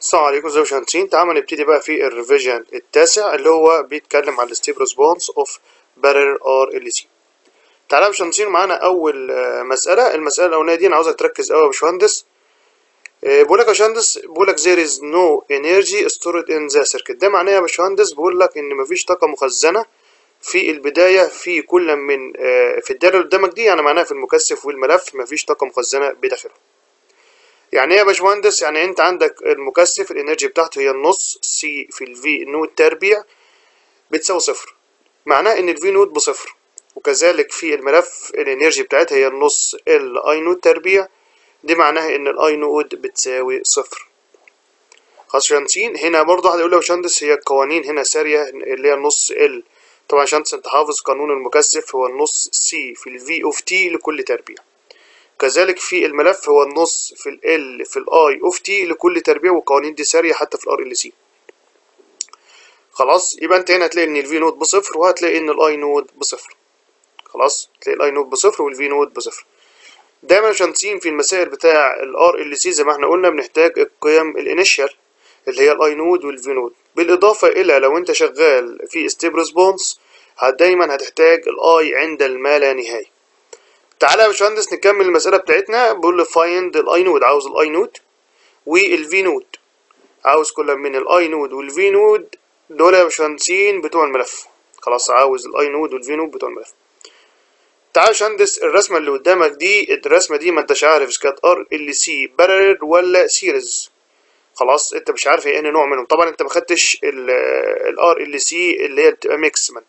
السلام عليكم ازيكم يا باشمهندسين تعالوا نبتدي بقى في ال revision التاسع اللي هو بيتكلم عن ال step response of parallel RLC تعالى يا باشمهندسين معانا أول آه، مسألة. المسألة الأولانية دي أنا عاوزك تركز قوي يا باشمهندس. آه، بقول لك يا باشمهندس بقول لك there is no energy stored in the circuit. ده معناه يا باشمهندس بقول لك إن مفيش طاقة مخزنة في البداية في كل من آه، في الدايرة اللي قدامك دي يعني معناها في المكثف والملف مفيش طاقة مخزنة بداخله يعني إيه يا باشمهندس يعني انت عندك المكثف ال energy بتاعته هي النص C في ال V node تربيع بتساوي صفر. معناه إن ال V node بصفر. وكذلك في الملف ال energy بتاعتها هي النص ال I node تربيع. دي معناها إن ال I node بتساوي صفر. خلاص باشمهندسين هنا برضه واحد يقول لي يا باشمهندس هي القوانين هنا سارية اللي هي النص L طبعا باشمهندس أنت حافظ قانون المكثف هو النص C في ال V of T لكل تربيع. كذلك في الملف هو النص في ال L في ال I of T لكل تربيع والقوانين دي سارية حتى في LC خلاص؟ يبقى انت هنا هتلاقي إن ال V node بصفر وهتلاقي إن ال I node بصفر. خلاص؟ تلاقي ال I node بصفر وال V node بصفر. دايما يا باشمهندسين في المسائل بتاع LC زي ما إحنا قلنا بنحتاج القيم ال initial اللي هي ال I node وال V node بالإضافة إلى لو انت شغال في step response دايما هتحتاج ال I عند الما لا نهايه تعالى يا باشمهندس نكمل المسألة بتاعتنا. بقول له find ال I node عاوز ال I node وال V node عاوز كل من ال I node وال V node دول يا باشمهندسين بتوع الملف. خلاص عاوز ال I node وال V node بتوع الملف. تعالى يا باشمهندس الرسمة اللي قدامك دي الرسمة دي ما انتش عارف إذا كانت RLC parallel ولا series خلاص انت مش عارف هي انهي نوع منهم. طبعا انت ما خدتش ال RLC اللي هي بتبقى mix ما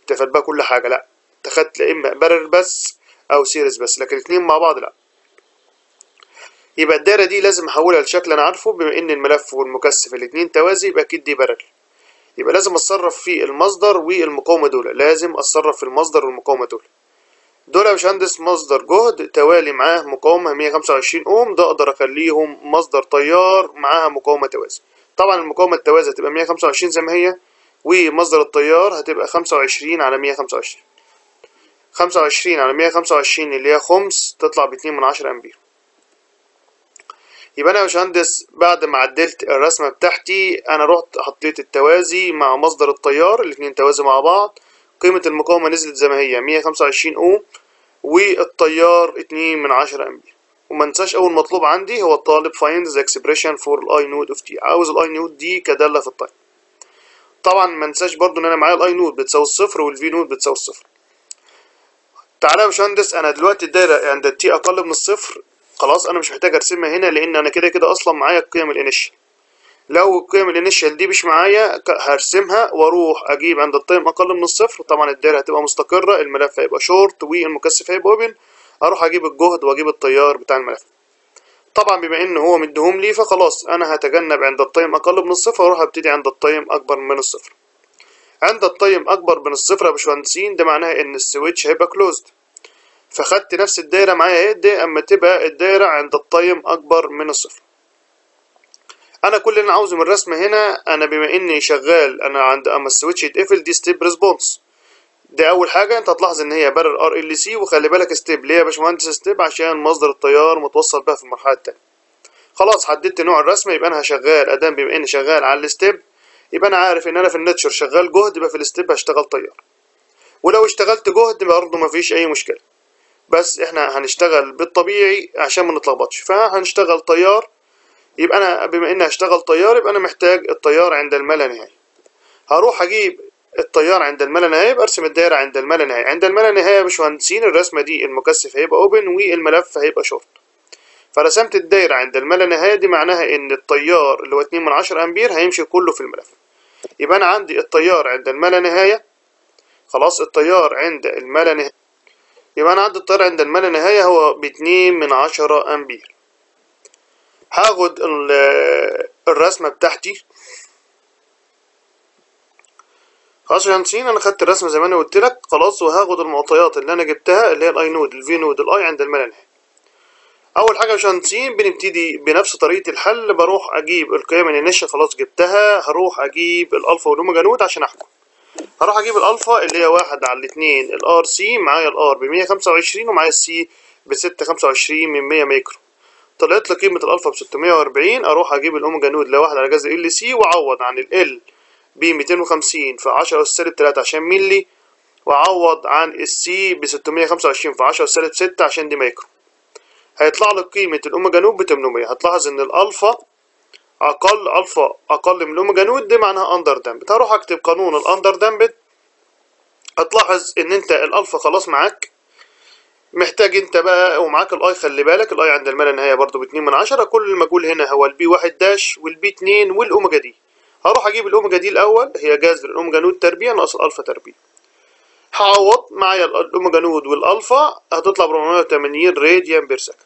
انت فات بقى كل حاجة لا. انت خدت لا إما parallel بس أو series بس لكن الاثنين مع بعض لا. يبقى الدايرة دي لازم أحولها لشكل أنا عارفه بما إن الملف والمكثف الاثنين توازي يبقى أكيد دي parallel يبقى لازم أتصرف في المصدر والمقاومة دول. لازم أتصرف في المصدر والمقاومة دول. دول يا باشمهندس مصدر جهد توالي معاه مقاومة 125 أوم ده أقدر أخليهم مصدر تيار معاها مقاومة توازي. طبعا المقاومة التوازي هتبقى 125 زي ما هي ومصدر التيار هتبقى 25 على 125 خمسة وعشرين على مية خمسة وعشرين اللي هي خمس تطلع باتنين من عشرة أمبير يبقى أنا يا باشمهندس بعد ما عدلت الرسمة بتاعتي أنا رحت حطيت التوازي مع مصدر التيار الاتنين توازي مع بعض. قيمة المقاومة نزلت زي ما هي مية خمسة وعشرين أوم والتيار اتنين من عشرة أمبير وما انساش أول مطلوب عندي هو الطالب find the expression for ال I node of T عاوز ال I node دي كدالة في ال time. طبعا ما انساش برضو إن أنا معايا ال I node بتساوي الصفر وال V node بتساوي الصفر. تعالى يا باشمهندس أنا دلوقتي الدايرة عند ال T أقل من الصفر. خلاص أنا مش محتاج أرسمها هنا لأن أنا كده كده أصلا معايا القيم ال initial لو القيم ال initial دي مش معايا هرسمها وأروح أجيب عند ال time أقل من الصفر. طبعا الدايرة هتبقى مستقرة الملف هيبقى شورت والمكثف هيبقى open أروح أجيب الجهد وأجيب التيار بتاع الملف. طبعا بما إن هو مديهم لي فخلاص أنا هتجنب عند ال time أقل من الصفر وأروح أبتدي عند ال time أكبر من الصفر. عند ال time أكبر من الصفر يا باشمهندسين ده معناها إن ال switch هيبقى closed فخدت نفس الدايرة معايا أهي دي أما تبقى الدايرة عند ال time أكبر من الصفر. أنا كل اللي أنا عاوزه من الرسم هنا أنا بما إني شغال أنا عند أما ال switch يتقفل دي step response دي أول حاجة أنت هتلاحظ إن هي parallel RLC وخلي بالك step ليه يا باشمهندس؟ step عشان مصدر التيار متوصل بها في المرحلة الثانية خلاص حددت نوع الرسم يبقى أنا هشغال أدام بما إني شغال على ال step يبقى أنا عارف إن أنا في ال natural شغال جهد يبقى في ال step هشتغل تيار ولو اشتغلت جهد برضه مفيش أي مشكلة. بس إحنا هنشتغل بالطبيعي عشان ما نتلخبطش. فهنشتغل تيار يبقى أنا بما إني هشتغل تيار يبقى أنا محتاج التيار عند الما لا نهايه هروح أجيب التيار عند الما لا نهايه برسم الدايرة عند الما لا نهايه عند الما لا نهايه يا باشمهندسين الرسمة دي المكثف هيبقى open والملف هيبقى شورت فرسمت الدايرة عند الما لا نهايه دي معناها إن التيار اللي هو 2 من 10 أمبير هيمشي كله في الملف. يبقى أنا عندي التيار عند الما لا نهاية. خلاص التيار عند الما لا نهاية. يبقى أنا عندي التيار عند الما لا نهاية هو باتنين من عشرة أمبير. هاخد الرسمة بتاعتي. خلاص يا باشمهندسين أنا خدت الرسمة زي ما أنا قلت لك. خلاص وهاخد المعطيات اللي أنا جبتها اللي هي ال I nought ال V nought ال I عند الما لا نهاية. أول حاجة يا باشمهندسين بنبتدي بنفس طريقة الحل. بروح أجيب القيم ال initial خلاص جبتها هروح أجيب ال alpha وال omega nought عشان أحكم. هروح أجيب الألفا اللي هي واحد على الاتنين ال RC معايا ال R بمية خمسة وعشرين ومعايا ال C بستة خمسة وعشرين من مية ميكرو. طلعت لي قيمة الألفا ب 640 أروح أجيب ال omega nought لواحد على جذر LC وأعوض عن ال L ب 250 في 10 أس سالب 3 عشان ملي وأعوض عن ال C ب 625 في 10 أس سالب 6 عشان دي مايكرو هيطلع لك قيمة ال omega nought ب 800 هتلاحظ إن الألفا أقل ألفا أقل من ال omega nought دي معناها underdamped هروح أكتب قانون ال underdamped هتلاحظ إن أنت الألفا خلاص معاك. محتاج أنت بقى ومعاك ال I خلي بالك. ال I عند الما لا نهايه برضو باتنين من عشرة. كل المجهول هنا هو ال B واحد dash وال B اتنين وال omega D. هروح أجيب ال omega D الأول. هي جذر ال omega nought تربيع ناقص الألفا تربيع. هعوض معايا ال omega nought وال alpha. هتطلع ب 480 radian per second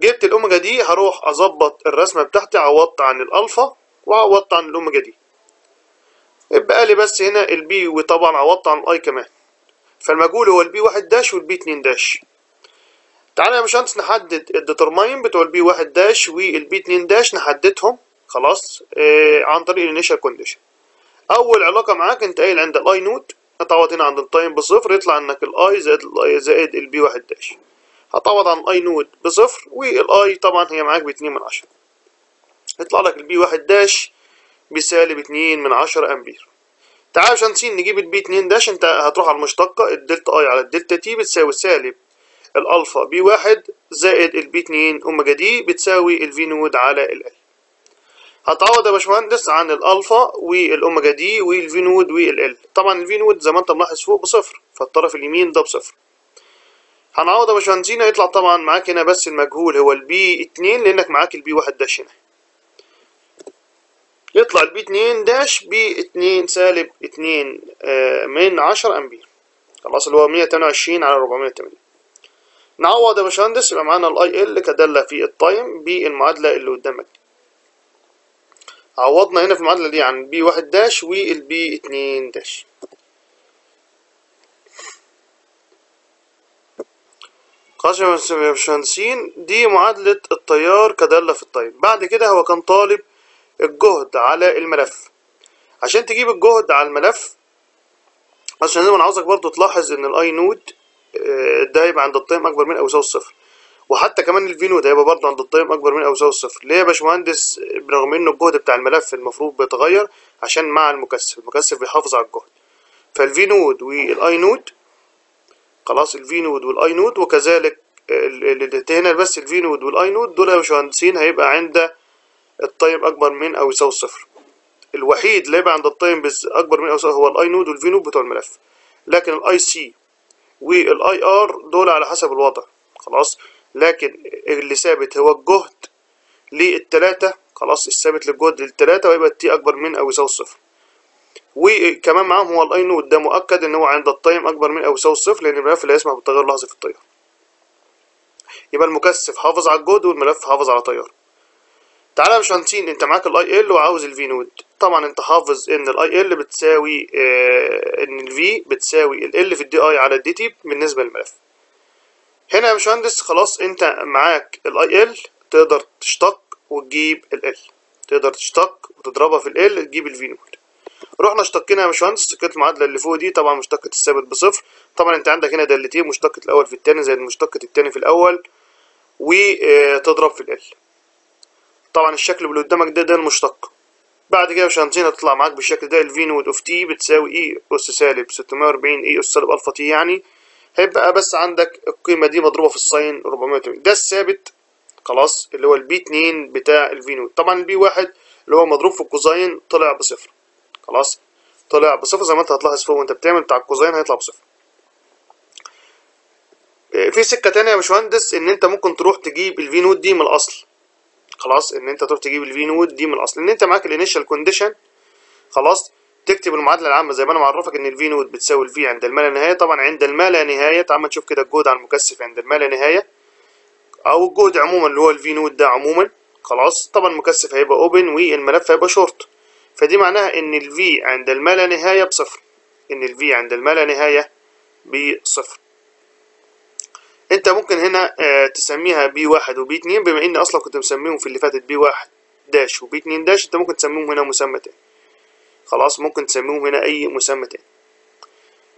جبت ال omega D هروح أظبط الرسمة بتاعتي عوضت عن الألفا وعوضت عن ال omega D. يبقى لي بس هنا ال B وطبعا عوضت عن ال I كمان. فالمجهول هو ال B واحد dash وال B اتنين dash. تعالى يا باشمهندس نحدد ال determine بتوع ال B واحد dash وال B اتنين dash نحددهم. خلاص. آه عن طريق ال initial condition أول علاقة معاك أنت قايل عند ال I nought هتعوض هنا عند ال time بصفر يطلع إنك ال I زائد ال I زائد ال B واحد dash. هتعوض عن ال I nought بصفر وال I طبعا هي معاك باتنين من عشرة. يطلع لك ال B واحد dash بسالب اتنين من عشرة أمبير. تعال يا باشمهندسين نجيب ال B 2 dash انت هتروح على المشتقة ال delta I على ال delta T بتساوي سالب. ال alpha B واحد زائد ال B 2 omega D بتساوي ال V nought على ال L هتعوض يا باشمهندس عن الالفا والاوميجا دي والفي نود وال ال طبعا الفي نود زي ما انت ملاحظ فوق بصفر فالطرف اليمين ده بصفر. هنعوض يا باشمهندسين هيطلع طبعا معاك هنا بس المجهول هو ال B 2 لأنك معاك ال B واحد dash هنا. يطلع ال B 2 dash B 2 سالب 2 آه من 10 أمبير. خلاص اللي هو 128 على 480 نعوض يا باشمهندس يبقى معانا ال IL كدالة في ال time بالمعادلة اللي قدامك. عوضنا هنا في المعادلة دي عن B 1 dash وال B 2 dash. يا باشمهندسين دي معادلة التيار كدالة في ال time بعد كده هو كان طالب الجهد على الملف. عشان تجيب الجهد على الملف عشان زي ما أنا عاوزك برضو تلاحظ إن ال I nought ده هيبقى عند ال time أكبر من أو يساوي الصفر وحتى كمان ال V nought هيبقى برضو عند ال time أكبر من أو يساوي الصفر ليه يا باشمهندس؟ برغم إنه الجهد بتاع الملف المفروض بيتغير عشان مع المكثف. المكثف بيحافظ على الجهد. فالفي نود والآي نود خلاص الفي نود والاي نود وكذلك هنا بس ال V nought nought دول يا باشمهندسين هيبقى عند ال time أكبر من أو يساوي الصفر الوحيد اللي يبقى عند ال time بس أكبر من أو يساوي هو ال I nought nought بتوع الملف. لكن ال IC وال IR دول على حسب الوضع. خلاص؟ لكن اللي ثابت هو الجهد للتلاتة. خلاص؟ الثابت للجهد للتلاتة ويبقى ال T أكبر من أو يساوي الصفر وكمان معاهم هو ال I nought ده مؤكد إن هو عند ال time أكبر من أو يساوي الصفر لأن الملف لا يسمح بالتغير لحظي في التيار يبقى المكثف حافظ على الجهد والملف حافظ على تيار تعالى يا باشمهندسين أنت معاك ال IL وعاوز ال V nought. طبعا أنت حافظ إن ال IL بتساوي آه إن ال V بتساوي L في ال DI على ال DT بالنسبة للملف. هنا يا باشمهندس خلاص أنت معاك ال IL تقدر تشتق وتجيب ال L تقدر تشتق وتضربها في L تجيب ال V nought. رحنا اشتقينا يا باشمهندس اشتقيت المعادله اللي فوق دي طبعا مشتقه الثابت بصفر. طبعا انت عندك هنا دالتين مشتقه الأول في الثاني زائد مشتقه الثاني في الأول وتضرب في ال طبعا الشكل اللي قدامك ده ده المشتق. بعد كده يا باشمهندسين هتطلع معاك بالشكل ده ال V nought of t بتساوي e أس سالب 640 e أس سالب ألفا t يعني. هيبقى بس عندك القيمة دي مضروبة في ال sine 480 ده الثابت خلاص اللي هو ال B 2 بتاع ال V nought طبعا ال B 1 اللي هو مضروب في ال cosine طلع بصفر. خلاص. طلع بصفر زي ما انت هتلاحظ فوق وانت بتعمل بتاع ال cosine هيطلع بصفر. في سكة تانية يا باشمهندس إن أنت ممكن تروح تجيب ال V nought دي من الأصل. خلاص إن أنت تروح تجيب ال V nought دي من الأصل. إن أنت معاك ال initial condition خلاص تكتب المعادلة العامة زي ما أنا معرفك إن ال V nought بتساوي ال V عند الما لا نهاية. طبعا عند الما لا نهاية. تعال نشوف كده الجهد على المكثف عند الما لا نهاية. أو الجهد عموما اللي هو ال V nought ده عموما. خلاص طبعا المكثف هيبقى open والملف هيبقى شورت فدي معناها إن ال V عند الما لا نهاية بصفر. إن ال V عند الما لا نهاية بصفر. أنت ممكن هنا آه تسميها B واحد و B اتنين بما ان أصلا كنت مسميهم في اللي فاتت B واحد dash و B اتنين dash أنت ممكن تسميهم هنا مسمى تاني. خلاص ممكن تسميهم هنا أي مسمى تاني.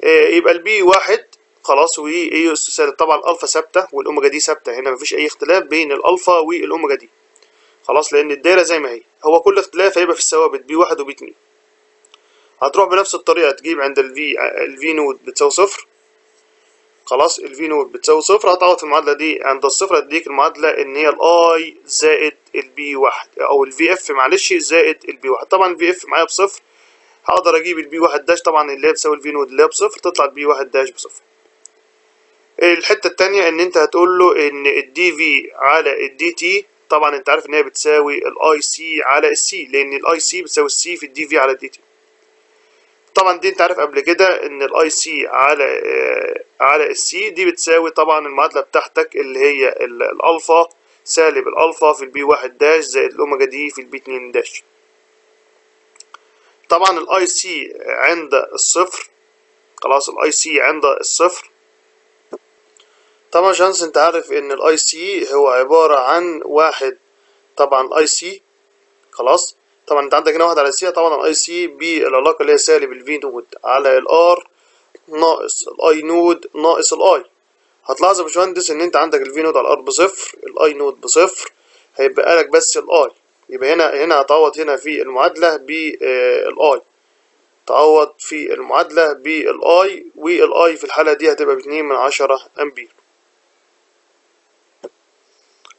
آه يبقى ال B واحد خلاص و e أس سالب طبعا الألفا ثابتة والأوميجا d ثابتة. هنا مفيش أي اختلاف بين الألفا والأوميجا d. خلاص لأن الدايرة زي ما هي. هو كل اختلاف هيبقى في الثوابت B واحد و B اتنين. هتروح بنفس الطريقة تجيب عند ال V ال V nought بتساوي صفر. خلاص ال V nought بتساوي صفر هتعوض في المعادلة دي. عند الصفر هتديك المعادلة إن هي ال I زائد ال B واحد أو ال V F معلش زائد ال B واحد. طبعا ال V F معايا بصفر. هقدر أجيب ال B واحد dash طبعا اللي هي بتساوي ال V nought اللي هي بصفر تطلع ال B واحد dash بصفر. الحتة التانية إن أنت هتقول له إن ال dV على ال dt طبعا أنت عارف إن هي بتساوي ال I C على ال C لأن ال I C بتساوي ال C في ال dV على ال dt طبعا دي أنت عارف قبل كده إن الاي سي على آه على السي دي بتساوي طبعا المعادلة بتاعتك اللي هي الالفا سالب الالفا في ال B واحد dash زائد الاوميجا d في ال B اتنين dash طبعا الاي سي عند الصفر خلاص الاي سي عند الصفر طبعا باشمهندس أنت عارف إن ال I C هو عبارة عن واحد. طبعا ال I C خلاص؟ طبعا أنت عندك هنا واحد على سي طبعا الاي سي بالعلاقة اللي هي سالب الفي نود على الار ناقص الاي نود ناقص الاي هتلاحظ يا باشمهندس إن أنت عندك ال V nought على ال R بصفر ال I nought بصفر هيبقى لك بس ال I يبقى هنا هنا هتعوض هنا في المعادلة بال I تعوض في المعادلة بال I وال I في الحالة دي هتبقى باتنين من عشرة امبير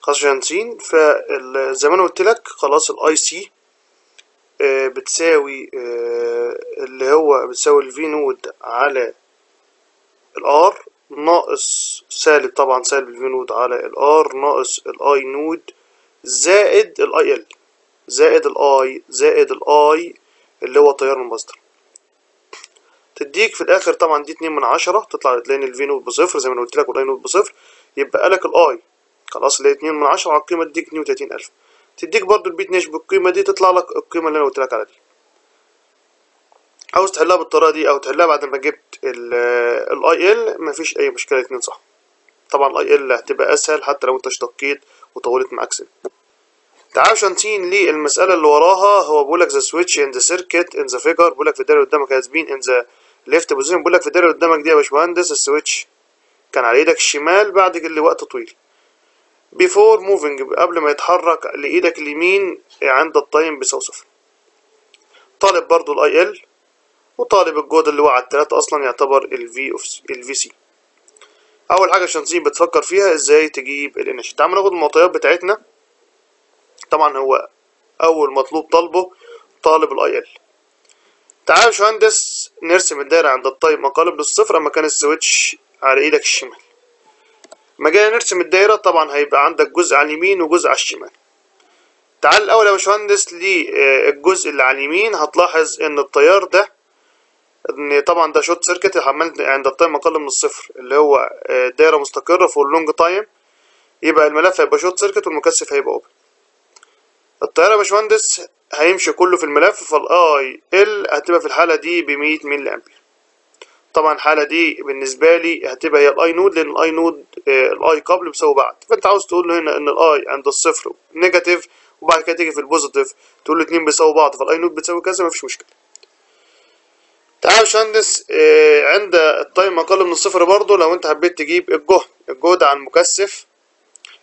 خلاص باشمهندسين فزي ما أنا قلت لك خلاص ال I C بتساوي اللي هو بتساوي ال V nought على ال R ناقص سالب طبعا سالب ال V nought على الار ناقص الاي نود زائد الاي ال زائد الاي زائد الاي اللي هو تيار المصدر. تديك في الآخر طبعا دي اتنين من عشرة تطلع تلاقي الفي نود بصفر زي ما أنا قلت لك وال I nought بصفر يبقى لك ال I خلاص اللي هي اتنين من عشرة على القيمة تديك اتنين وتلاتين ألف. تديك برضو ال B 2 dash بالقيمة دي تطلع لك القيمة اللي أنا قلت لك عليها دي. عاوز تحلها بالطريقة دي أو تحلها بعد ما جبت ال I L مفيش أي مشكلة اتنين صح. طبعا ال I L هتبقى أسهل حتى لو أنت اشتقيت وطولت معاك سنة. تعال باشمهندسين للمسألة اللي وراها هو بيقول لك the switch in the circuit in the figure بيقول لك في الدايرة اللي قدامك has been in the left position بيقول لك في الدايرة اللي قدامك دي يا باشمهندس ال switch. كان على إيدك الشمال بعد لوقت طويل. Before moving قبل ما يتحرك لإيدك اليمين عند ال time بيساوي صفر طالب برضو ال I L وطالب الجهد اللي هو على التلاتة أصلا يعتبر ال V of ال V C أول حاجة باشمهندسين بتفكر فيها إزاي تجيب ال energy تعال ناخد المعطيات بتاعتنا. طبعا هو أول مطلوب طالبه طالب ال I L تعال يا باشمهندس نرسم الدايرة عند ال time أقارب للصفر أما كان ال switch على إيدك الشمال. ما جينا نرسم الدايرة طبعا هيبقى عندك جزء على اليمين وجزء على الشمال. تعال الأول يا باشمهندس للجزء اللي على اليمين. هتلاحظ إن التيار ده إن طبعا ده short circuit عمال عند ال time أقل من الصفر اللي هو دايرة مستقرة for long time يبقى الملف هيبقى short circuit والمكثف هيبقى open التيار يا باشمهندس هيمشي كله في الملف فال I L هتبقى في الحالة دي بمية ملي أمبير. طبعا الحالة دي بالنسبة لي هتبقى هي ال I nought لأن ال I nought ال I قبل بيساوي بعد. فأنت عاوز تقول له هنا إن ال I عند الصفر negative وبعد كده تيجي في ال positive تقول له اتنين بيساوي بعض فال I nought بتساوي كذا مفيش مشكلة. تعال يا باشمهندس عند ال time أقل من الصفر برضو لو أنت حبيت تجيب الجهد الجهد على المكثف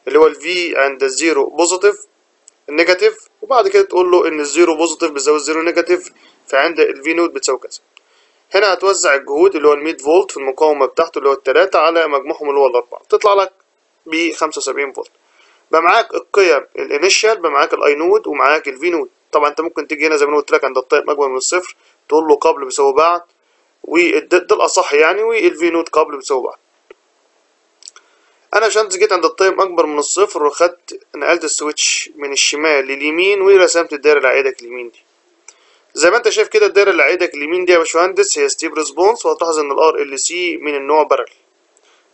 اللي هو ال V عند ال zero positive ال negative وبعد كده تقول له إن ال zero positive بيساوي ال zero negative فعند ال V nought بتساوي كذا. هنا هتوزع الجهود اللي هو ال 100 فولت في المقاومة بتاعته اللي هو التلاتة على مجموعهم اللي هو الأربعة. تطلع لك ب 75 فولت. بقى معاك القيم ال initial بقى معاك ال I nought ومعاك ال V nought. طبعا أنت ممكن تيجي هنا زي ما قلت لك عند ال time اكبر من الصفر تقول له قبل بيساوي بعد وده الأصح يعني وال V nought قبل بيساوي بعد أنا عشان جيت عند ال time أكبر من الصفر وخدت نقلت ال switch من الشمال لليمين ورسمت الدايره إيدك اليمين دي. زي ما انت شايف كده الدايرة اللي على إيدك اليمين دي يا باشمهندس هي step response. وهتلاحظ إن ال RLC من النوع parallel.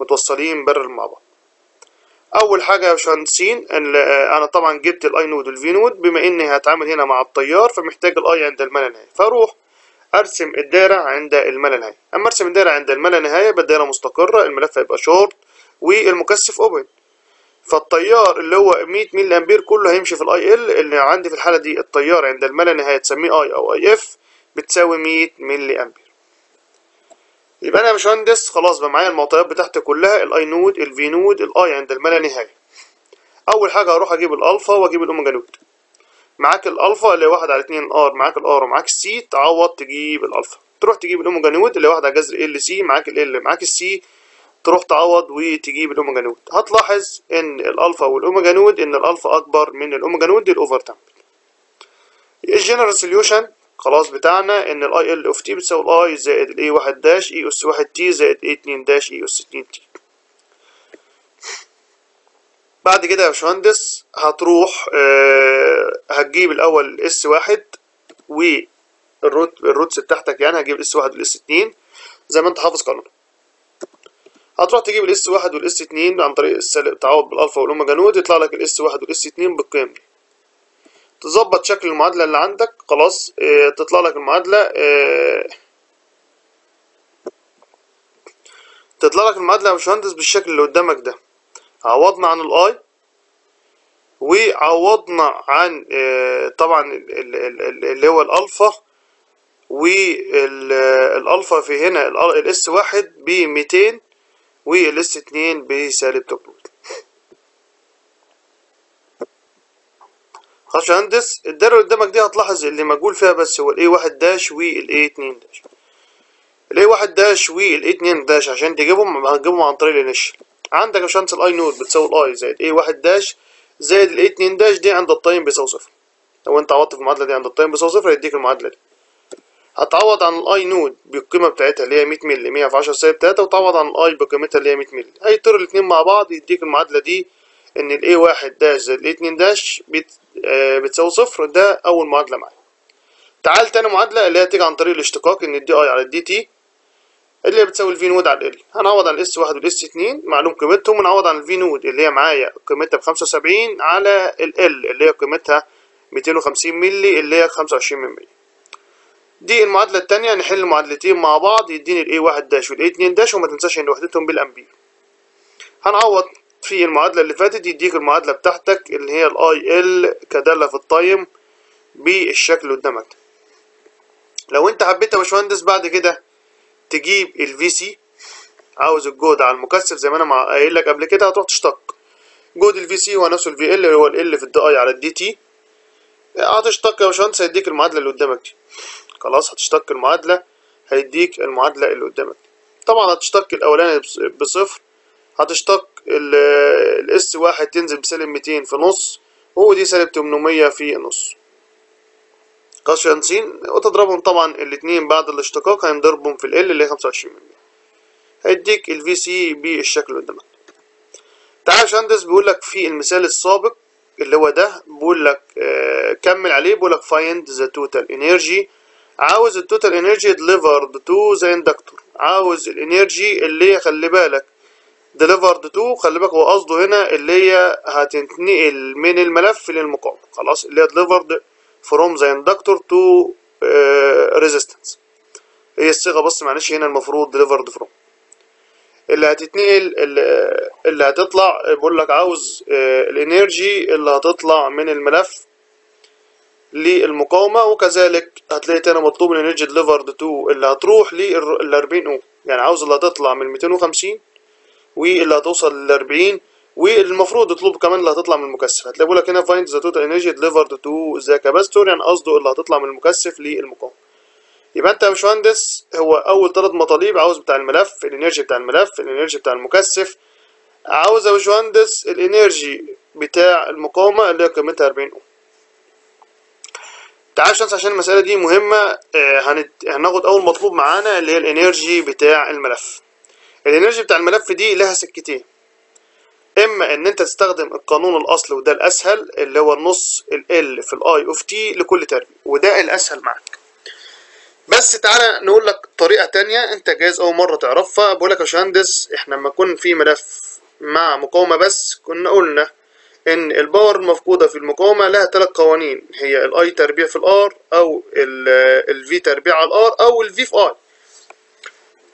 متوصلين parallel مع بعض. أول حاجة يا باشمهندسين أنا طبعا جبت ال I nought وال V nought بما اني هتعامل هنا مع التيار فمحتاج ال I عند الملا نهاية. فأروح أرسم الدايرة عند الملا نهاية. أما أرسم الدايرة عند الملا نهاية يبقى مستقرة الملف هيبقى شورت والمكثف open فالتيار اللي هو 100 ملي امبير كله هيمشي في ال IL اللي عندي في الحالة دي التيار عند الملا نهايه تسميه I أو IF بتساوي 100 ملي أمبير. يبقى أنا يا باشمهندس خلاص بقى معايا المعطيات بتاعتي كلها ال I nought ال V nought ال I عند الما لا نهايه أول حاجة هروح أجيب الالفا وأجيب الاوميجا nought. معاك الالفا اللي هي واحد على اتنين آر معاك الار ومعاك السي تعوض تجيب الالفا تروح تجيب الاوميجا nought اللي واحد على جذر ال سي معاك ال معاك السي تروح تعوض وتجيب الأوميجا nought. هتلاحظ إن الألفا والأوميجا nought إن الألفا أكبر من الأوميجا nought ال overdamped ال general solution خلاص بتاعنا إن ال IL of T بتساوي ال I زائد ال I واحد dash e S واحد T زائد I اتنين dash e S اتنين T بعد كده يا باشمهندس هتروح آه هتجيب الأول ال S واحد وال root ال roots بتاعتك يعني هتجيب ال S واحد وال S اتنين. زي ما أنت حافظ قانون هتروح تجيب ال S واحد وال S اتنين عن طريق السالب تعوض بالألفا والأوميجا nought يطلع لك ال S واحد وال S اتنين بالقيم دي. تظبط شكل المعادلة اللي عندك خلاص آه تطلع لك المعادلة آه تطلع لك المعادلة يا باشمهندس بالشكل اللي قدامك ده. عوضنا عن ال I وعوضنا عن آه طبعا اللي هو الألفا والألفا في هنا ال S واحد ب 200 وال S اتنين بسالب 800 خلاص يا هندس الدايره اللي قدامك دي هتلاحظ اللي مجهول فيها بس هو ال I واحد dash وال I اتنين dash ال I واحد dash وال I اتنين dash عشان تجيبهم هتجيبهم عن طريق ال initial عندك يا باشمهندس ال I nought بتساوي ال I زائد I واحد dash زائد ال I اتنين dash دي عند ال time بيساوي صفر. لو انت عوضت في المعادلة دي عند ال time بيساوي صفر هيديك المعادلة دي. هتعوض عن ال I nought بالقيمة بتاعتها اللي هي 100 مللي 100 في 10 سالب 3 وتعوض عن ال I بقيمتها اللي هي 100 مللي. هيطير الاثنين مع بعض يديك المعادلة دي إن ال I واحد dash زائد ال I اتنين dash بت... بتساوي صفر ده أول معادلة معايا. تعال تاني معادلة اللي هي تيجي عن طريق الاشتقاق إن ال DI على ال DT اللي هي بتساوي ال V nought على ال L هنعوض عن ال S واحد وال S اتنين معلوم قيمتهم ونعوض عن ال V nought اللي هي معايا قيمتها بخمسة وسبعين على ال L اللي هي قيمتها ميتين وخمسين ملي اللي هي خمسة مية دي المعادلة التانية نحل المعادلتين مع بعض يديني ال I واحد dash وال I اتنين dash وما تنساش إن وحدتهم بالامبير هنعوض في المعادلة اللي فاتت يديك المعادلة بتاعتك اللي هي ال IL كدالة في ال time بالشكل اللي قدامك. لو انت حبيت يا باشمهندس بعد كده تجيب ال VC عاوز الجهد على المكثف زي ما أنا قايل لك قبل كده هتروح تشتق. جهد ال VC هو نفسه ال VL اللي هو L في ال DI على ال DT هتشتق يا باشمهندس هيديك المعادلة اللي قدامك دي. خلاص هتشتق المعادلة هيديك المعادلة اللي قدامك. طبعا هتشتق الأولاني بصفر هتشتق ال S واحد تنزل بسالب ميتين في نص ودي سالب تمنمية في نص قاشنسين وتضربهم طبعا الاتنين بعد الاشتقاق هنضربهم في ال L اللي هي خمسة وعشرين هيديك ال VC بالشكل اللي قدامك. تعال يا باشمهندس بيقول لك في المثال السابق اللي هو ده بيقول لك آه كمل عليه بيقول لك find the total energy عاوز ال total energy delivered to the inductor عاوز ال energy اللي خلي بالك. delivered to خلي بالك هو قصده هنا اللي هي هتنتقل من الملف للمقاومة. خلاص اللي هي delivered from the inductor to resistance هي الصيغة بس معلش هنا المفروض delivered from اللي هتتنقل اللي, اللي هتطلع بقول لك عاوز ال energy اللي هتطلع من الملف للمقاومة وكذلك هتلاقي تاني مطلوب ال energy delivered to اللي هتروح لل 40 اوم يعني عاوز اللي هتطلع من 250 واللي هتوصل لل 40 والمفروض يطلب كمان اللي هتطلع من المكثف. هتلاقي بيقول لك هنا find the total energy delivered to the capacitor يعني قصده اللي هتطلع من المكثف للمقاومة. يبقى أنت يا باشمهندس هو أول ثلاث مطالب عاوز بتاع الملف ال energy بتاع الملف ال energy بتاع المكثف. عاوز يا باشمهندس ال energy بتاع المقاومة اللي هي قيمتها 40 اوم تعال شانس عشان المسألة دي مهمة هنت... هناخد أول مطلوب معانا اللي هي ال energy بتاع الملف. ال energy بتاع الملف دي لها سكتين. إما إن أنت تستخدم القانون الأصلي وده الأسهل اللي هو النص L في ال I of T لكل تربيع وده الأسهل معاك. بس تعالى نقول لك طريقة تانية أنت جايز أول مرة تعرفها. بقول لك يا باشمهندس إحنا لما يكون في ملف مع مقاومة بس كنا قلنا إن ال power المفقودة في المقاومة لها ثلاث قوانين هي الآي تربيع في الآر أو الفي تربيع على الآر أو ال V في I.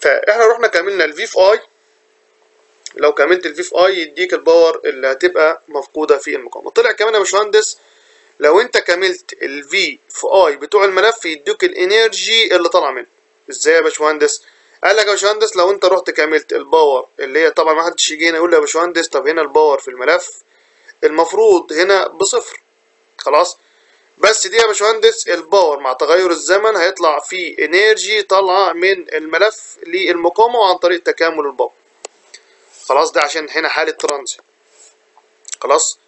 فإحنا رحنا كملنا ال V في I. لو كملت الفي في آي يديك ال power اللي هتبقى مفقودة في المقاومة. طلع كمان يا باشمهندس لو أنت كاملت ال V في I بتوع الملف يديك ال energy اللي طالع منه. إزاي يا باشمهندس؟ قال لك يا باشمهندس لو أنت رحت كاملت ال power اللي هي طبعا ما حدش يجي هنا يقول لي يا باشمهندس طب هنا ال power في الملف. المفروض هنا بصفر. خلاص؟ بس دي يا باشمهندس ال power مع تغير الزمن هيطلع فيه energy طالعة من الملف للمقاومة عن طريق تكامل ال power خلاص؟ ده عشان هنا حالة transient خلاص؟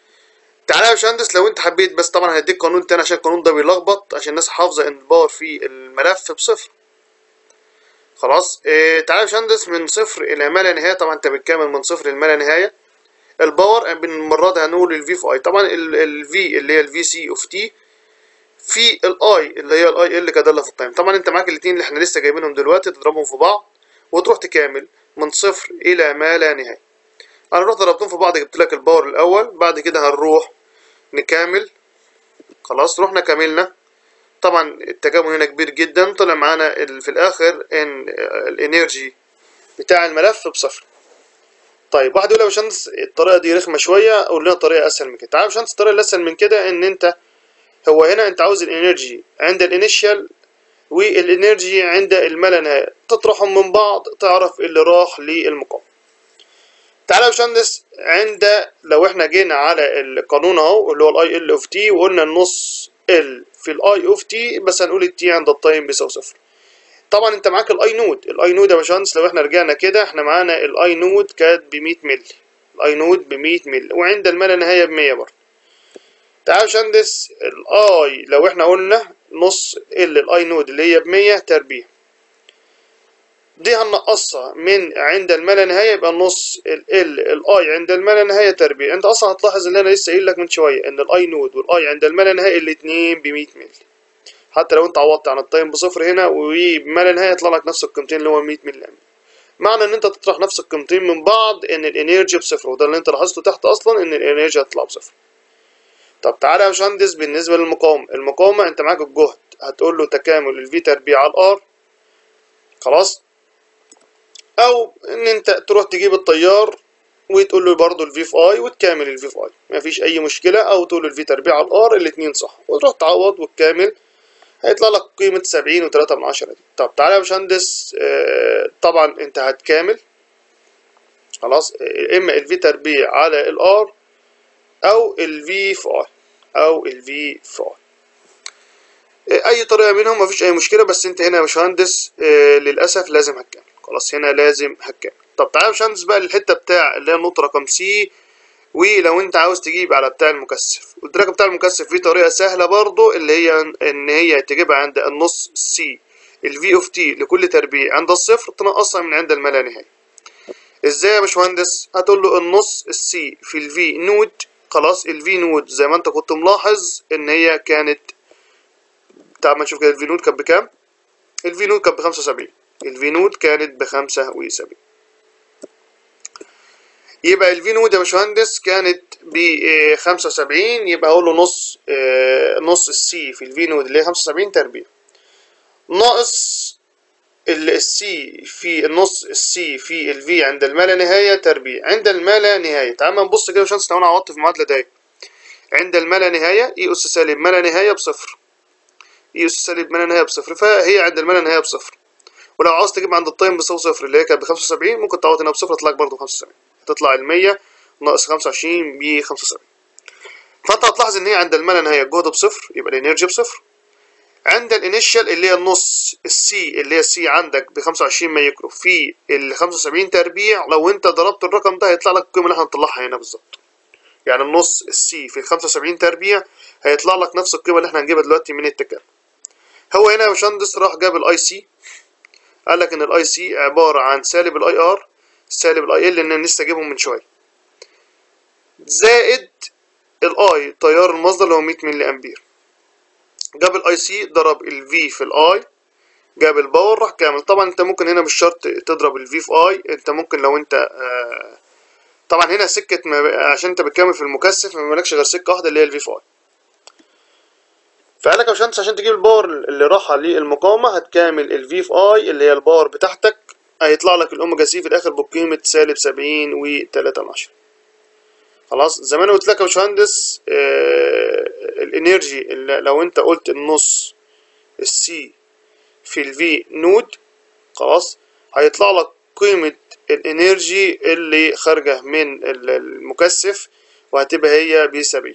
تعالى يا باشمهندس لو انت حبيت بس طبعا هديك قانون تاني عشان القانون ده بيلخبط عشان الناس حافظة ان ال power في الملف بصفر. خلاص؟ آه تعالى يا باشمهندس من صفر إلى ما لا نهاية. طبعا انت بتكامل من صفر لما لا نهاية. ال power دي هنقول ال V في I طبعا ال V اللي هي ال V C of T في ال I اللي هي ال I L كدالة في ال time. طبعا أنت معاك الاثنين اللي إحنا لسه جايبينهم دلوقتي تضربهم في بعض وتروح تكامل من صفر إلى ما لا نهاية. أنا رحت ضربتهم في بعض جبت لك ال power الأول. بعد كده هنروح نكامل. خلاص رحنا كاملنا طبعا التكامل هنا كبير جدا. طلع معانا في الآخر إن ال energy بتاع الملف بصفر. طيب واحد يقول يا باشمهندس الطريقة دي رخمة شوية قول لنا طريقة أسهل من كده. تعالى يا باشمهندس الطريقة اللي اسهل من كده إن أنت هو هنا أنت عاوز ال energy عند ال initial وال energy عند الملا نهايه تطرحهم من بعض تعرف اللي راح للمقاومة. تعالى يا باشمهندس عند لو إحنا جينا على القانون أهو اللي هو ال I L of T وقلنا النص L في ال I of T بس هنقول ال T عند ال time بيساوي صفر. طبعا أنت معاك ال I nought. ال I nought يا باشمهندس لو إحنا رجعنا كده إحنا معانا ال I nought كانت ب 100 مللي. ال I nought ب 100 مللي. وعند الملا نهاية ب 100 برضه. تعال يا باشمهندس ال I لو إحنا قلنا نص L ال I nought اللي هي ب 100 تربيع. دي هنقصها من عند الملا نهاية يبقى النص L ال I عند الملا نهاية تربيع. أنت أصلا هتلاحظ إن أنا لسه قايل لك من شوية إن ال I nought وال I عند الملا نهاية الاثنين ب 100 مللي. حتى لو انت عوضت عن ال time بصفر هنا وبما نهاية يطلع لك نفس القيمتين اللي هو 100 مللي. امبير معنى إن أنت تطرح نفس القيمتين من بعض إن ال energy بصفر وده اللي أنت لاحظته تحت أصلا إن ال energy هتطلع بصفر. طب تعالى يا باشمهندس بالنسبة للمقاومة. المقاومة أنت معاك الجهد. هتقول له تكامل ال V تربيع على ال R خلاص؟ أو إن أنت تروح تجيب التيار وتقول له برضه ال V في I وتكامل ال V في I مفيش أي مشكلة. أو تقول له ال V تربيع على ال R الاثنين صح. وتروح تعوض وتكامل هيطلع لك قيمة سبعين وتلاتة من عشرة دي. طب تعالى يا باشمهندس آه طبعا انت هتكامل خلاص إما ال V تربيع على ال R أو ال V في I أو ال V في I أي طريقة منهم مفيش أي مشكلة بس انت هنا يا باشمهندس آه للأسف لازم هتكامل خلاص هنا لازم هتكامل طب تعالى يا باشمهندس بقى للحتة بتاع اللي هي النقطة رقم C ولو انت عاوز تجيب على بتاع المكثف. قلت لك بتاع المكثف في طريقة سهلة برضو اللي هي إن هي تجيبها عند النص C ال V of T لكل تربيع. عند الصفر تنقصها من عند الما نهايه إزاي يا باشمهندس؟ هتقول له النص ال C في ال V nought خلاص ال V nought زي ما انت كنت ملاحظ إن هي كانت تعال ما نشوف كده ال V nought كانت بكام؟ ال V nought كانت ب 75 ال V nought كانت ب 75 يبقى ال V nought يا باشمهندس كانت ب 75 يبقى هقول له نص نص ال C في ال V nought اللي هي 75 تربيع. ناقص ال C في النص ال C في ال V عند الما لا نهاية تربيع. عند الما لا نهاية. تعال نبص كده باشمهندس لو أنا عوضت في المعادله دي عند الما لا نهاية e أس سالب ما لا نهاية بصفر. e أس سالب ما لا نهاية بصفر فهي عند الما لا نهاية بصفر. ولو عاوز تجيب عند ال time بيساوي صفر اللي هي كانت ب 75 ممكن تعوض هنا بصفر تطلع برضه 75 تطلع ال 100 ناقص 25 ب 75 فانت هتلاحظ إن هي عند الملا نهايه الجهد بصفر يبقى ال energy بصفر. عند ال initial اللي هي النص ال C اللي هي ال C عندك ب 25 مايكرو. في ال 75 تربيع لو انت ضربت الرقم ده هيطلع لك القيمة اللي إحنا هنطلعها هنا بالظبط. يعني النص ال C في ال 75 تربيع هيطلع لك نفس القيمة اللي إحنا هنجيبها دلوقتي من التكامل. هو هنا يا باشمهندس راح جاب ال I C قال لك إن ال I C عبارة عن سالب ال I R سالب ال I L اللي أنا لسه جايبهم من شوية. زائد ال I تيار المصدر اللي هو 100 ملي أمبير. جاب الاي سي ضرب الفي في الاي جاب الباور راح كامل. طبعا أنت ممكن هنا مش شرط تضرب ال V في I أنت ممكن لو أنت آه طبعا هنا سكة ما عشان أنت بتكامل في المكثف ما مالكش غير سكة واحدة اللي هي ال V في I فقال لك يا باشمهندس عشان تجيب ال power اللي راحة للمقاومة هتكامل ال V في I اللي هي ال power بتاعتك. هيطلع لك ال omega C في الآخر بقيمة سالب 70 و 3 من 10 خلاص زي ما أنا قلت لك يا باشمهندس آه ال energy اللي لو أنت قلت النص ال C في ال V nought خلاص هيطلع لك قيمة ال energy اللي خارجة من ال- المكثف وهتبقى هي ب 70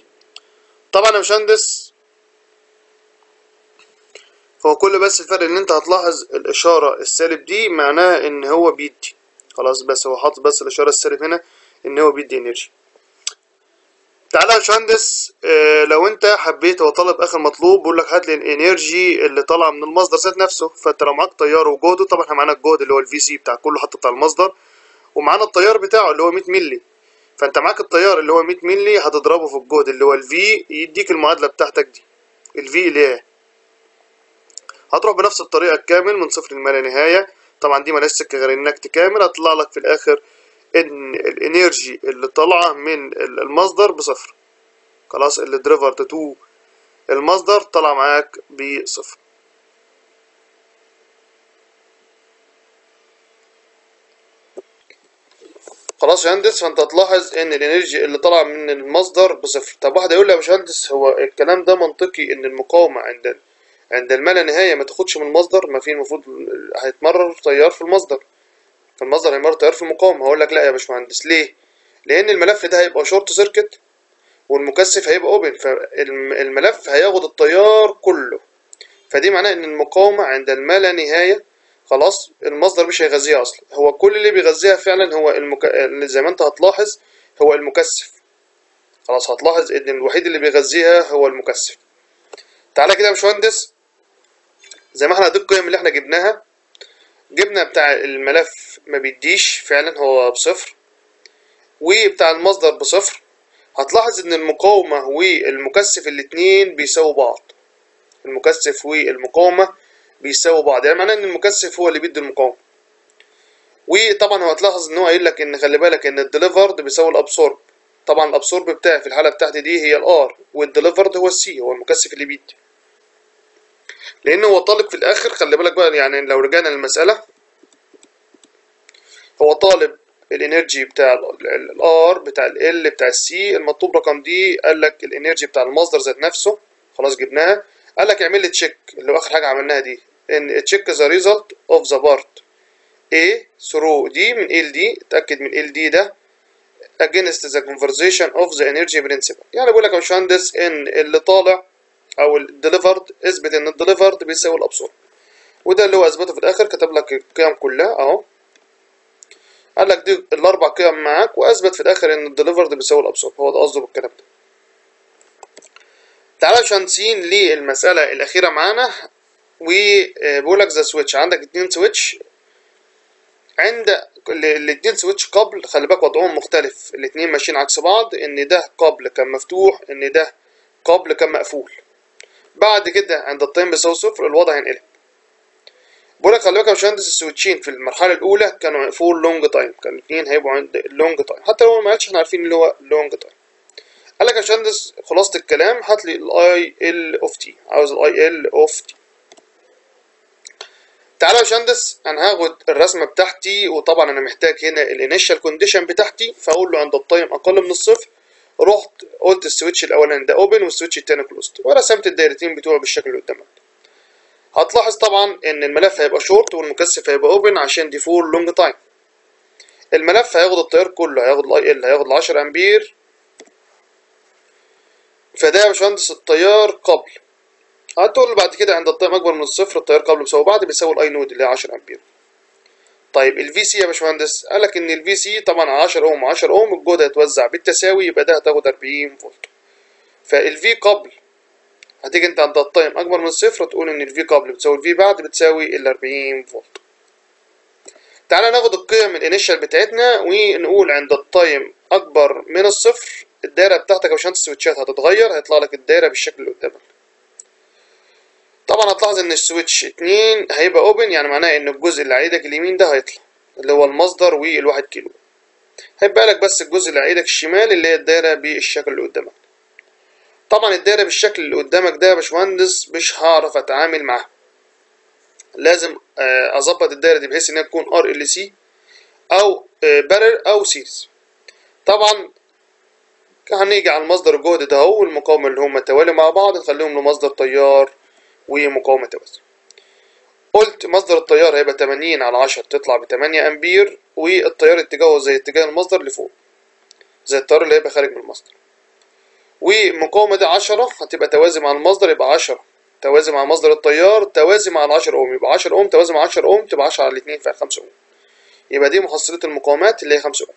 طبعا يا باشمهندس هو كل بس الفرق إن أنت هتلاحظ الإشارة السالب دي معناها إن هو بيدي. خلاص بس هو حاطط بس الإشارة السالب هنا إن هو بيدي energy تعالى يا باشمهندس آه، لو أنت حبيت هو طالب آخر مطلوب بيقول لك هات لي ال energy اللي طالعة من المصدر ذات نفسه. فأنت لو معاك تيار وجهده طبعا إحنا معانا الجهد اللي هو ال VC بتاع كله حاطط على المصدر. ومعانا التيار بتاعه اللي هو 100 مللي. فأنت معاك التيار اللي هو 100 مللي هتضربه في الجهد اللي هو ال V يديك المعادلة بتاعتك دي. ال V اللي هي هتروح بنفس الطريقة الكامل من صفر لما لا نهاية. طبعا دي مالهاش سكة غير إنك تكامل هتطلع لك في الآخر إن ال energy اللي طالعه من المصدر بصفر. خلاص اللي delivered to المصدر طلع معاك بصفر. خلاص يا باشمهندس فأنت هتلاحظ إن ال energy اللي طالعه من المصدر بصفر. طب واحد يقول لي يا باشمهندس هو الكلام ده منطقي إن المقاومة عند عند الما لا نهاية ما تاخدش من المصدر ما في المفروض هيتمرر تيار في المصدر. في المصدر هيمرر تيار في المقاومة. هقول لك لا يا باشمهندس ليه؟ لأن الملف ده هيبقى short circuit والمكثف هيبقى open فالملف هياخد التيار كله. فدي معناه إن المقاومة عند الما لا نهاية خلاص المصدر مش هيغذيها أصلا. هو كل اللي بيغذيها فعلا هو المك... زي ما أنت هتلاحظ هو المكثف. خلاص هتلاحظ إن الوحيد اللي بيغذيها هو المكثف. تعالى كده يا باشمهندس. زي ما إحنا دي القيم اللي إحنا جبناها جبنا بتاع الملف ما بيديش فعلا هو بصفر وبتاع المصدر بصفر. هتلاحظ إن المقاومة والمكثف الاتنين بيساووا بعض. المكثف والمقاومة بيساووا بعض. يعني معناه إن المكثف هو اللي بيدي المقاومة. وطبعا هو هتلاحظ إن هو قايل لك إن خلي بالك إن الديليفرد بيساوي الابسورب طبعا ال absorbed بتاعي في الحالة بتاعتي دي هي ال R وال delivered هو ال C هو المكثف اللي بيدي. لأن هو طالب في الآخر. خلي بالك بقى يعني لو رجعنا للمسألة هو طالب ال energy بتاع ال R بتاع ال بتاع ال C المطلوب رقم D قال لك ال energy بتاع المصدر ذات نفسه. خلاص جبناها. قال لك اعمل لي check اللي هو آخر حاجة عملناها دي. إن check the result of the part A through D من ال D اتاكد من ال D ده against the conservation of the energy principle. يعني بقول لك يا باشمهندس إن اللي طالع أو ال delivered اثبت ان ال delivered بيساوي ال absorbed وده اللي هو أثبته في الآخر كتب لك القيم كلها أهو. قال لك دي الأربع قيم معاك وأثبت في الآخر إن ال delivered بيساوي ال absorbed هو ده قصده بالكلام ده. تعالى يا باشمهندسين للمساله الأخيرة معانا. وبيقول لك the switch عندك اتنين switch عند الاتنين switch قبل خلي بالك وضعهم مختلف. الاتنين ماشيين عكس بعض إن ده قبل كان مفتوح إن ده قبل كان مقفول. بعد كده عند ال time بيساوي صفر الوضع هينقلب. بقول لك خلي بالك يا باشمهندس السويتشين في المرحلة الأولى كانوا مقفول long time كانوا الاثنين هيبقوا عند long time حتى لو ما قالش إحنا عارفين اللي هو long time قال لك يا باشمهندس خلاصة الكلام هات لي ال IL of t عاوز ال IL of t تعالى يا باشمهندس أنا هاخد الرسمة بتاعتي وطبعا أنا محتاج هنا ال initial condition بتاعتي فأقول له عند ال time أقل من الصفر رحت قلت ال switch الأولاني ده open وال switch التاني closed ورسمت الدايرتين بتوعه بالشكل اللي قدامك. هتلاحظ طبعا إن الملف هيبقى شورت والمكثف هيبقى open عشان دي for long time الملف هياخد التيار كله هياخد ال IL هياخد ال 10 أمبير. فده يا باشمهندس التيار قبل. هتقول بعد كده عند ال time أكبر من الصفر التيار قبل بيساوي بعض بيساوي ال I nought اللي هي 10 أمبير. طيب ال VC يا باشمهندس قال لك إن ال VC طبعا 10 أوم 10 أوم الجهد هيتوزع بالتساوي يبقى ده هتاخد 40 فولت. فال V قبل هتيجي أنت عند ال time أكبر من الصفر تقول إن ال V قبل بتساوي ال V بعد بتساوي ال 40 فولت. تعالى ناخد القيم ال initial بتاعتنا ونقول عند ال time أكبر من الصفر الدايرة بتاعتك يا باشمهندس السويتشات هتتغير هيطلع لك الدايرة بالشكل اللي قدامك. طبعا هتلاحظ إن ال switch 2 هيبقى open يعني معناه إن الجزء اللي على إيدك اليمين ده هيطلع اللي هو المصدر والواحد كيلو. هيبقى لك بس الجزء اللي على إيدك الشمال اللي هي الدايرة بالشكل اللي قدامك. طبعا الدايرة بالشكل اللي قدامك ده يا باشمهندس مش هعرف أتعامل معاها. لازم أظبط الدايرة دي بحيث إنها تكون RLC أو parallel أو series طبعا هنيجي على المصدر الجهد ده أهو والمقاومة اللي هما توالي مع بعض نخليهم لمصدر تيار ومقاومة توازي قلت مصدر التيار هيبقى 80 على 10 تطلع ب 8 أمبير والتيار اتجاهه زي اتجاه المصدر لفوق زي التيار اللي هيبقى خارج من المصدر. والمقاومة دي 10 هتبقى توازي مع المصدر يبقى 10 توازي مع مصدر التيار توازي مع ال 10 أوم يبقى 10 أوم توازي مع 10 أوم تبقى 10 على 2 في 5 أوم. يبقى دي محصلة المقاومات اللي هي 5 أوم.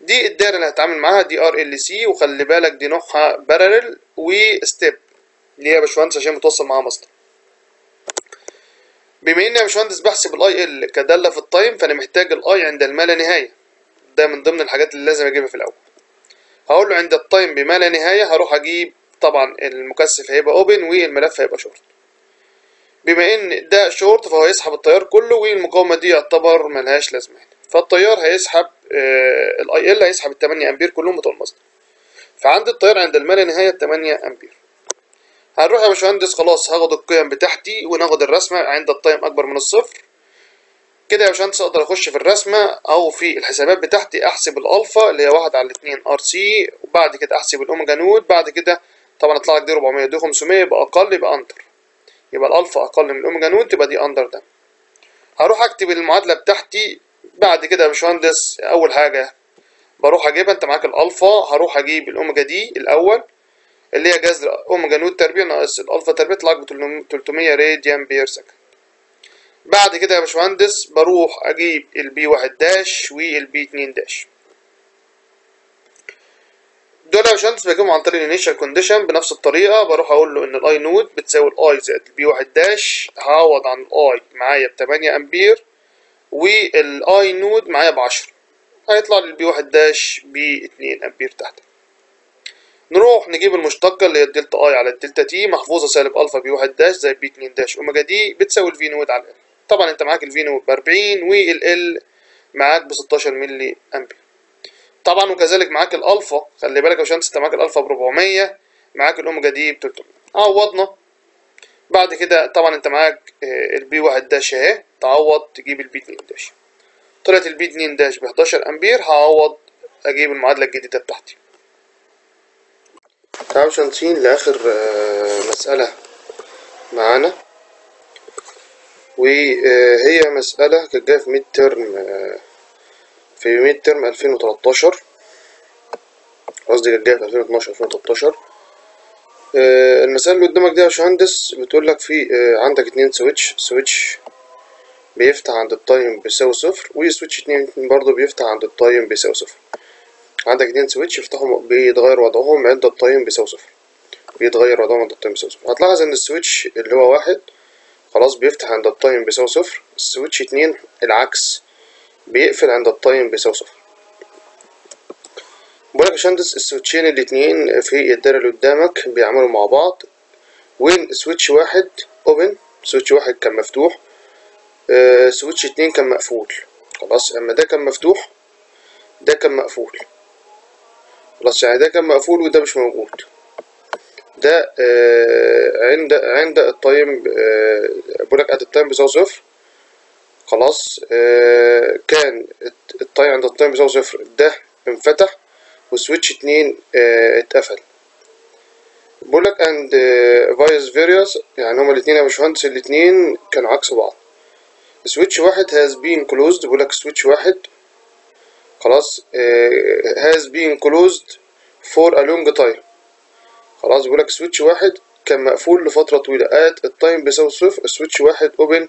دي الدايرة اللي هتعامل معاها دي RLC وخلي بالك دي نوعها parallel و step ليه يا باشمهندس؟ عشان متوصل معاها مصدر بما اني يا باشمهندس بحسب ال IL كدالة في ال time فأنا محتاج ال I عند الما لا نهاية. ده من ضمن الحاجات اللي لازم أجيبها في الأول. هقول له عند ال time بما لا نهاية هروح أجيب طبعا المكثف هيبقى open والملف هيبقى شورت بما إن ده شورت فهو يسحب التيار كله والمقاومة دي يعتبر ملهاش لازمة فالتيار هيسحب آه ال IL هيسحب ال 8 أمبير كلهم بتوع المصدر. فعند التيار عند الما لا نهاية 8 أمبير. هنروح يا باشمهندس خلاص هاخد القيم بتاعتي وناخد الرسمة عند ال time أكبر من الصفر. كده يا باشمهندس أقدر أخش في الرسمة أو في الحسابات بتاعتي أحسب الألفا اللي هي واحد على اتنين RC وبعد كده أحسب ال omega nought بعد كده طبعا يطلع لك دي 400 دي 500 يبقى أقل يبقى under يبقى الألفا أقل من ال omega nought تبقى دي under ده. هروح أكتب المعادلة بتاعتي. بعد كده يا باشمهندس أول حاجة بروح أجيبها أنت معاك الألفا هروح أجيب ال omega d الأول. اللي هي جذر omega nought تربيع ناقص الألفا تربيع يطلع ب 300 radian per second بعد كده يا باشمهندس بروح أجيب ال B واحد dash وال B اتنين dash. دول يا باشمهندس بجيبهم عن طريق ال initial condition بنفس الطريقة. بروح أقول له إن ال i nought بتساوي ال i زائد ال B واحد dash هعوض عن ال i معايا ب 8 امبير وال i nought معايا ب 10 هيطلع لي ال B واحد dash ب 2 أمبير تحت. نروح نجيب المشتقة اللي هي ال delta i على ال delta t محفوظة سالب alpha B واحد dash زي B اتنين dash omega d بتساوي ال v nought على L. طبعا أنت معاك ال v nought ب 40 وال L معاك ب 16 ملي أمبير. طبعا وكذلك معاك الألفا خلي بالك يا أنت معاك الألفا ب 400 معاك ال omega d ب 300 عوضنا. بعد كده طبعا أنت معاك ال B واحد dash أهي. تعوض تجيب ال B اتنين dash. طلعت ال B اتنين dash ب 11 أمبير هعوض أجيب المعادلة الجديدة بتاعتي. تعالوا باشمهندسين لآخر مسألة معانا. وهي مسألة كانت جاية في mid term في mid term 2013 قصدي كانت جاية في 2012 2013 المسألة اللي قدامك دي يا باشمهندس بتقول لك في عندك اتنين switch switch بيفتح عند ال time بيساوي صفر و switch اتنين برضه بيفتح عند ال time بيساوي صفر. عندك اتنين switch يفتحوا بيتغير وضعهم عند ال time بيساوي صفر. بيتغير وضعهم عند ال time بيساوي صفر. هتلاحظ إن ال switch اللي هو واحد خلاص بيفتح عند ال time بيساوي صفر. ال switch اتنين العكس بيقفل عند ال time بيساوي صفر. بقولك يا باشمهندس السويتشين الاتنين في الدايرة اللي قدامك بيعملوا مع بعض. when switch واحد؟ open switch واحد كان مفتوح. آه switch اتنين كان مقفول. خلاص أما ده كان مفتوح ده كان مقفول. خلاص يعني ده كان مقفول وده مش موجود. ده آه عند عند ال time آه بقولك at ال time بيساوي صفر. خلاص آه كان ال time عند ال time بيساوي صفر. ده انفتح و switch اتنين آه اتقفل. بقولك and vice versa يعني هما الاتنين يا باشمهندس الاتنين كانوا عكس بعض. switch واحد has been closed بقولك switch واحد خلاص uh, has been closed for a long time. خلاص بيقول لك switch واحد كان مقفول لفترة طويلة. at ال time بيساوي صفر switch واحد open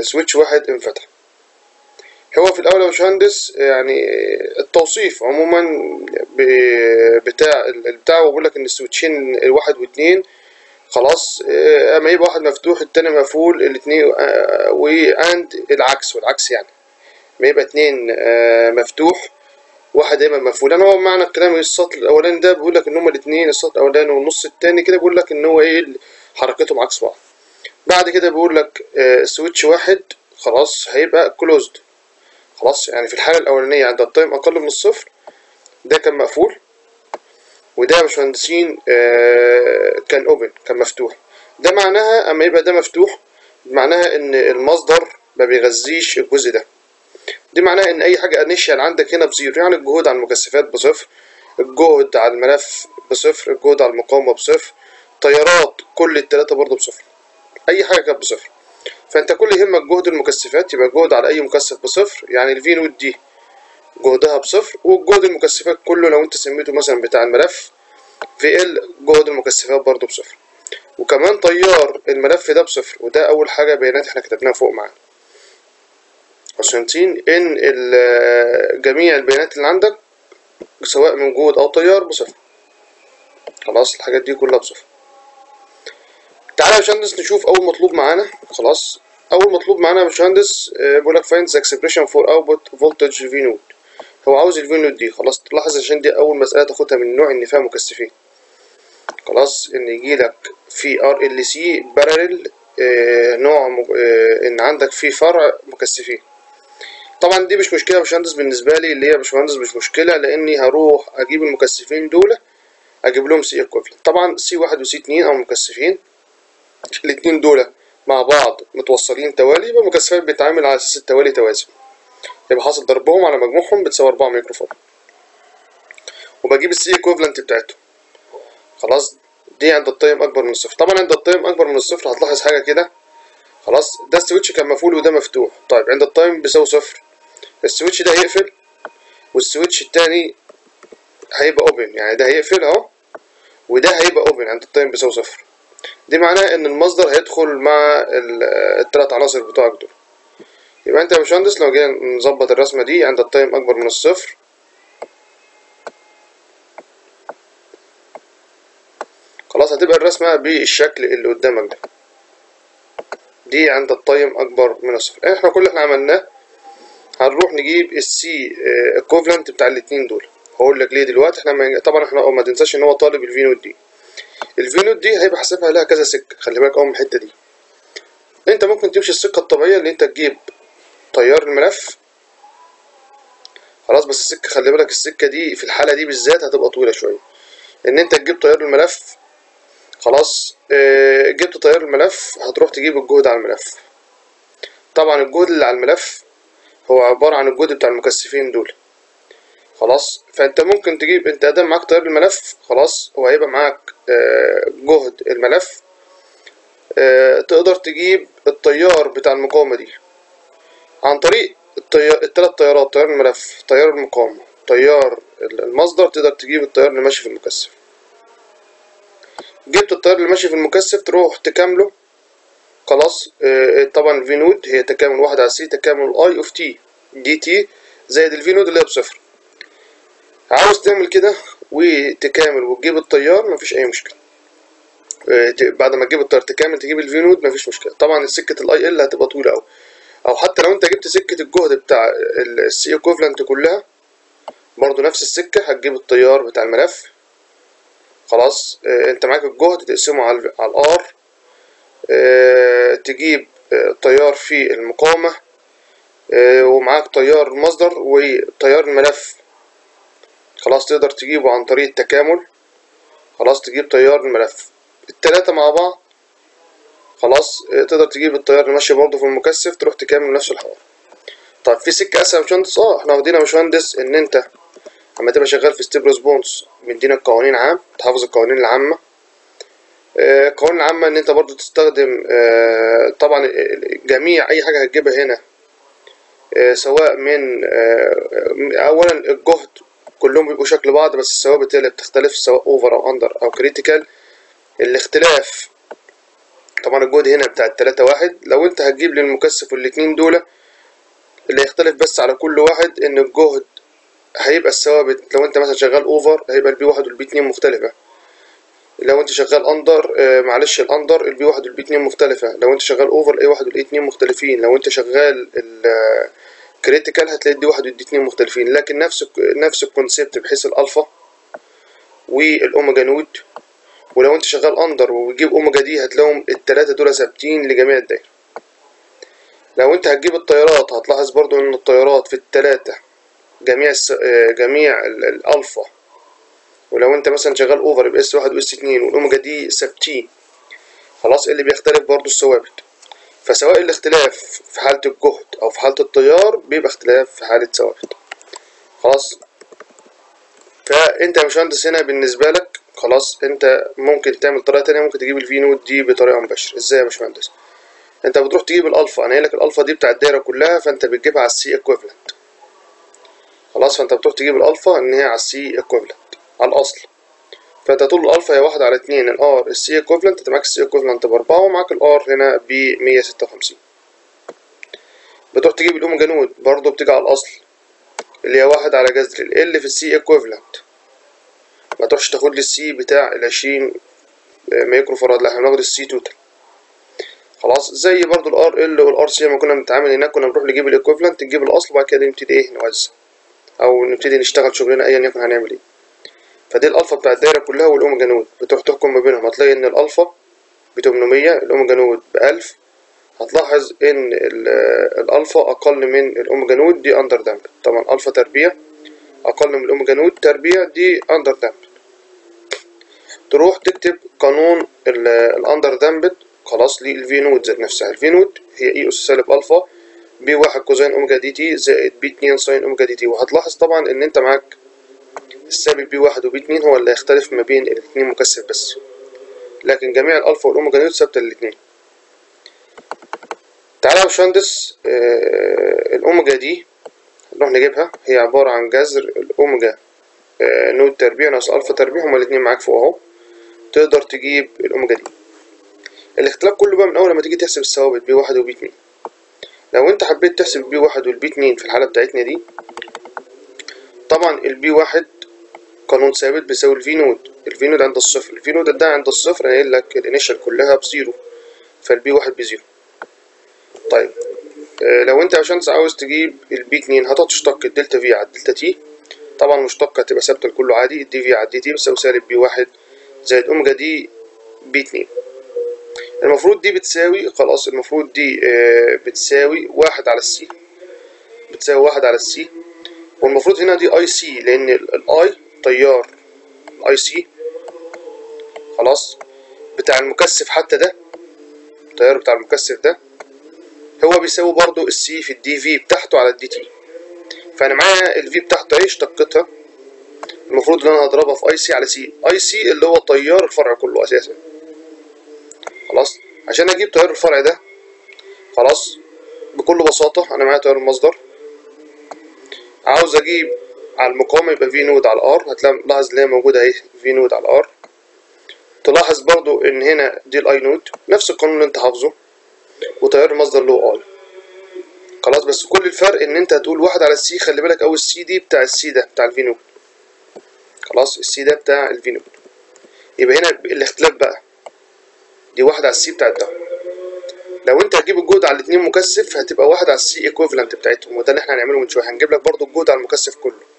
سويتش واحد انفتح. هو في الأول يا باشمهندس يعني التوصيف عموما بتاع بتاعه بيقول لك إن السويتشين الواحد واتنين خلاص أما يبقى واحد مفتوح التاني مقفول الاتنين وعند العكس والعكس يعني. ما يبقى اتنين مفتوح واحد دايما مقفول. يعني هو معنى الكلام السطر الأولاني ده بيقول لك إن هما الاتنين السطر الأولاني والنص التاني كده بيقول لك إن هو إيه حركتهم عكس بعض. بعد كده بيقول لك switch واحد خلاص هيبقى closed خلاص يعني في الحالة الأولانية عند ال time أقل من الصفر ده كان مقفول. وده يا باشمهندسين كان open كان مفتوح. ده معناها أما يبقى ده مفتوح معناها إن المصدر ما بيغذيش الجزء ده. دي معناها إن أي حاجة initial عندك هنا ب zero يعني الجهود على المكثفات بصفر الجهد على الملف بصفر الجهد على المقاومة بصفر تيارات كل التلاتة برضه بصفر. أي حاجة كانت بصفر. فأنت كل يهمك جهد المكثفات يبقى الجهد على أي مكثف بصفر يعني الفي نود دي جهدها بصفر والجهد المكثفات كله لو أنت سميته مثلا بتاع الملف في ال جهد المكثفات برضه بصفر. وكمان تيار الملف ده بصفر وده أول حاجة بيانات إحنا كتبناها فوق معانا. عشان إن جميع البيانات اللي عندك سواء من جهد أو تيار بصفر. خلاص الحاجات دي كلها بصفر. تعالى يا باشمهندس نشوف أول مطلوب معانا. خلاص أول مطلوب معانا يا باشمهندس بيقول لك the expression for output voltage v nought. هو عاوز ال v nought دي. خلاص تلاحظ عشان دي أول مسألة تاخدها من نوع فيها مكثفين. خلاص إن يجي لك في RLC parallel نوع. آه إن عندك في فرع مكثفين. طبعا دي مش مشكلة يا باشمهندس بالنسبة لي اللي هي باشمهندس مش مشكلة لأني هروح أجيب المكثفين دول أجيب لهم C equivalent طبعا C واحد و C اتنين أو مكثفين الاتنين دول مع بعض متوصلين توالي يبقى المكثفات بتتعامل على أساس التوالي توازي يبقى حاصل ضربهم على مجموعهم بتساوي 4 ميكرو فاراد وبجيب ال C equivalent بتاعته خلاص دي عند ال time أكبر من الصفر. طبعا عند ال time أكبر من الصفر هتلاحظ حاجة كده. خلاص ده ال switch كان مقفول وده مفتوح. طيب عند ال time بيساوي صفر. ال switch ده هيقفل وال switch التاني هيبقى open يعني ده هيقفل أهو وده هيبقى open عند ال time بيساوي صفر. دي معناه إن المصدر هيدخل مع الثلاث عناصر بتوعك دول. يبقى أنت يا باشمهندس لو جينا نظبط الرسمة دي عند ال time أكبر من الصفر. خلاص هتبقى الرسمة بالشكل اللي قدامك ده. دي عند ال time أكبر من الصفر. إحنا كل اللي إحنا عملناه هنروح نجيب ال C equivalent بتاع الاتنين دول. هقول لك ليه دلوقتي. إحنا طبعا إحنا ما تنساش إن هو طالب ال v nought دي ال v nought دي هيبقى حاسبها لها كذا سكة. خلي بالك أول من الحتة دي. أنت ممكن تمشي السكة الطبيعية اللي أنت تجيب تيار الملف. خلاص بس السكة خلي بالك السكة دي في الحالة دي بالذات هتبقى طويلة شوية. إن أنت تجيب تيار الملف خلاص آه جبت تيار الملف هتروح تجيب الجهد على الملف. طبعا الجهد اللي على الملف هو عبارة عن الجهد بتاع المكثفين دول. خلاص؟ فأنت ممكن تجيب أنت ادام معاك تيار الملف خلاص؟ هو هيبقى معاك آه جهد الملف. آه تقدر تجيب التيار بتاع المقاومة دي. عن طريق التلات تيارات تيار الملف تيار المقاومة تيار المصدر تقدر تجيب التيار اللي ماشي في المكثف. جبت التيار اللي ماشي في المكثف تروح تكامله. خلاص آه طبعا ال v nought هي تكامل واحد على C تكامل i of t dt زائد ال v nought اللي هي بصفر. عاوز تعمل كده وتكامل وتجيب التيار مفيش أي مشكلة. آه بعد ما تجيب التيار تكامل تجيب ال v nought مفيش مشكلة. طبعا سكة ال i L هتبقى طويلة قوي أو حتى لو أنت جبت سكة الجهد بتاع ال C equivalent كلها برضو نفس السكة هتجيب التيار بتاع الملف. خلاص آه أنت معاك الجهد تقسمه على ال R تجيب آه تيار في المقاومة آه ومعاك تيار المصدر وتيار الملف خلاص تقدر تجيبه عن طريق التكامل. خلاص تجيب تيار الملف. التلاتة مع بعض خلاص تقدر تجيب التيار ماشي برضه في المكثف تروح تكمل نفس الحوار. طيب في سكة أسهل يا باشمهندس آه إحنا واخدين يا باشمهندس إن أنت اما تبقى شغال في step response مدينا القوانين عام تحافظ القوانين العامة. آه القوانين العامه ان انت برضه تستخدم آه طبعا جميع اي حاجة هتجيبها هنا آه سواء من آه اولا الجهد كلهم بيبقوا شكل بعض بس الثوابت هي اللي بتختلف سواء over أو under أو critical الاختلاف طبعا الجهد هنا بتاع التلاتة واحد لو انت هتجيب للمكثف والاتنين دول اللي يختلف بس على كل واحد إن الجهد هيبقى الثوابت لو انت مثلا شغال over هيبقى ال B واحد وال B اتنين مختلفة. لو انت شغال under آه معلش ال under ال B واحد وال B اتنين مختلفة. لو انت شغال over ال A واحد وال A اتنين مختلفين. لو انت شغال ال critical هتلاقي ال D واحد وال D اتنين مختلفين. لكن نفس نفس ال concept بحيث الالفا وال omega node ولو انت شغال under وبتجيب omega D هتلاقيهم التلاتة دول ثابتين لجميع الدايرة. لو انت هتجيب التيارات هتلاحظ برضو ان التيارات في التلاتة جميع الس... جميع الالفا ولو انت مثلا شغال over يبقى S واحد و S اتنين وال omega D ثابتين خلاص اللي بيختلف برضو الثوابت. فسواء الاختلاف في حالة الجهد أو في حالة التيار بيبقى اختلاف في حالة ثوابت. خلاص؟ فأنت يا باشمهندس هنا بالنسبة لك خلاص أنت ممكن تعمل طريقة تانية ممكن تجيب ال V node دي بطريقة مباشرة. إزاي يا باشمهندس؟ أنت بتروح تجيب الألفا. أنا قايل لك الألفا دي بتاع الدايرة كلها فأنت بتجيبها على ال C equivalent خلاص؟ فأنت بتروح تجيب الألفا إن هي على ال C equivalent على الأصل. فانت تقول الالفا هي واحد على اتنين. ال R ال C equivalent انت معاك ال C equivalent باربعة ومعاك ال R هنا ب 156 بتروح تجيب ال omega node برضه بتيجي على الأصل. اللي هي واحد على جذر ال L في ال C equivalent ما تروحش تاخد لي ال C بتاع ال 20 micro farad لا إحنا بناخد ال C total خلاص زي برضو ال RL وال RC لما كنا بنتعامل هناك كنا بنروح نجيب ال equivalent نجيب الأصل وبعد كده نبتدي إيه نوزع. أو نبتدي نشتغل شغلنا ايا يكن هنعمل إيه. فدي الألفا بتاع الدايرة كلها وال omega node بتروح تحكم ما بينهم. هتلاقي إن الألفا ب 800 ال omega node ب 1000 هتلاحظ إن الألفا أقل من ال omega node دي under damped طبعا ألفا تربيع أقل من ال omega node تربيع دي under damped تروح تكتب قانون ال under damped خلاص لل V node ذات نفسها. ال V node هي E أس سالب alpha B واحد cosine omega D T زائد B اتنين sine omega D T. وهتلاحظ طبعا إن أنت معاك السالب B واحد و B اتنين هو اللي هيختلف ما بين الاتنين مكثف بس. لكن جميع ال alpha وال omega node ثابتة للاتنين. تعالى يا باشمهندس آه ال omega D نروح نجيبها. هي عبارة عن جذر الأوميجا آه node تربيع ناقص ألفا تربيع هما الاتنين معاك فوق أهو. تقدر تجيب ال omega D. الاختلاف كله بقى من أول لما تيجي تحسب الثوابت B واحد و B اتنين. لو انت حبيت تحسب B واحد وال B اتنين في الحالة بتاعتنا دي طبعا ال B واحد قانون ثابت بيساوي ال V node ال V node عند الصفر. ال V node ده عند الصفر قايل لك الانيشال كلها بزيرو. فالبي واحد بزيرو. طيب. آه لو انت يا عاوز تجيب ال B اتنين هتقعد تشتق ال delta V على ال delta T طبعا مشتقة هتبقى ثابتة لكله عادي. ال dV على ال dT بتساوي سالب B واحد زائد omega D B اتنين. المفروض دي بتساوي خلاص المفروض دي آه بتساوي واحد على ال C بتساوي واحد على السي والمفروض هنا دي اي سي لأن الاي تيار الاي سي خلاص. بتاع المكثف حتى ده. التيار بتاع المكثف ده. هو بيساوي برضو السي في الدي في بتاعته على الدي تي فأنا معايا الفي بتاعته إيه اشتقتها المفروض إن أنا اضربها في اي سي على سي اي سي اللي هو تيار الفرع كله أساسا. خلاص. عشان أجيب تيار الفرع ده خلاص. بكل بساطة أنا معايا تيار المصدر. عاوز أجيب على المقاومة يبقى V node على ال R. هتلاحظ ان هي موجودة أهي V node على ال R. تلاحظ برضو إن هنا دي ال I node نفس القانون اللي أنت حافظه وتيار المصدر له I خلاص بس كل الفرق إن أنت هتقول واحد على ال C خلي بالك أو ال C دي بتاع ال C ده بتاع ال V node. خلاص ال C ده بتاع ال V node. يبقى هنا الاختلاف بقى. دي واحد على ال C بتاع ده. لو أنت هتجيب الجهد على الاتنين مكثف هتبقى واحد على ال C equivalent بتاعتهم وده اللي إحنا هنعمله من شوية. هنجيب لك برضو الجهد على المكثف كله.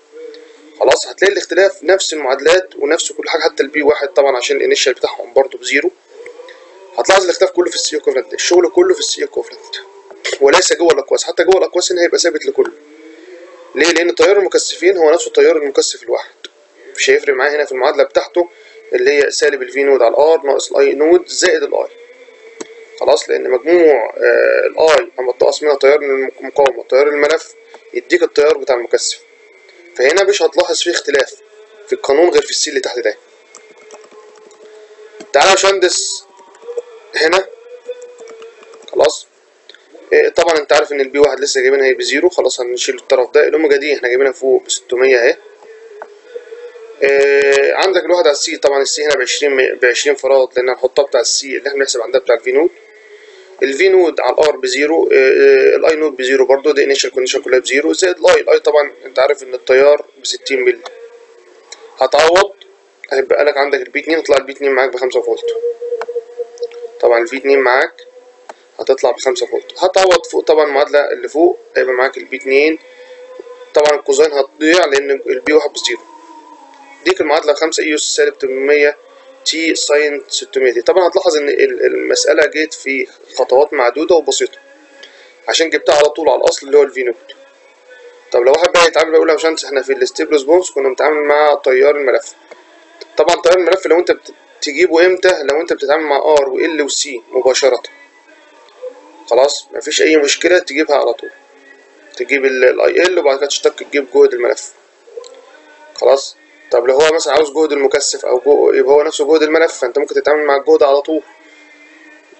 خلاص هتلاقي الاختلاف نفس المعادلات ونفس كل حاجة حتى ال B واحد طبعا عشان ال initial بتاعهم برضو ب zero. هتلاحظ الاختلاف كله في ال C equivalent الشغل كله في ال C equivalent وليس جوه الأقواس حتى جوه الأقواس هنا هيبقى ثابت لكله. ليه؟ لأن تيار المكثفين هو نفسه تيار المكثف الواحد. مش هيفرق معايا هنا في المعادلة بتاعته اللي هي سالب ال V node على ال R ناقص ال I node زائد ال I خلاص لأن مجموع آه ال I اما تقص منها تيار المقاومة تيار الملف يديك التيار بتاع المكثف. فهنا مش هتلاحظ فيه اختلاف في القانون غير في ال C اللي تحت ده. تعالى يا باشمهندس هنا. خلاص. إيه طبعا أنت عارف إن ال B واحد لسه جايبينها بزيرو خلاص هنشيل الطرف ده. ال omega d إحنا جايبينها فوق ب 600 أهي. إيه عندك الواحد على ال C طبعا ال C هنا ب 20 ب 20 فراد لأن هنحطها بتاع ال C اللي إحنا بنحسب عندها بتاع ال V node ال V node على ال R بزيرو إيه ال I node بزيرو برضو دي initial condition كلها بزيرو. زائد ال I ال I طبعا أنت عارف إن التيار ب 60 مللي. هتعوض هيبقى لك عندك ال B 2 يطلع ال B 2 معاك ب 5 فولت. طبعا ال V 2 معاك هتطلع ب 5 فولت. هتعوض فوق طبعا المعادله اللي فوق هيبقى معاك ال B 2 طبعا ال cosine هتضيع لأن ال B 1 بزيرو. ديك المعادلة 5 e أس سالب 800 t sine 600 t. طبعا هتلاحظ إن المسألة جت في خطوات معدودة وبسيطة. عشان جبتها على طول على الأصل اللي هو ال V node طب لو واحد بقى يتعامل يقول يا باشمهندس إحنا في ال step response كنا بنتعامل مع تيار الملف. طبعا تيار الملف لو أنت تجيبه إمتى؟ لو أنت بتتعامل مع R و L و C مباشرة. خلاص؟ مفيش أي مشكلة تجيبها على طول. تجيب ال I L وبعد كده تشتق تجيب جهد الملف. خلاص؟ طب لو هو مثلا عاوز جهد المكثف أو جو يبقى هو نفسه جهد الملف فأنت ممكن تتعامل مع الجهد على طول.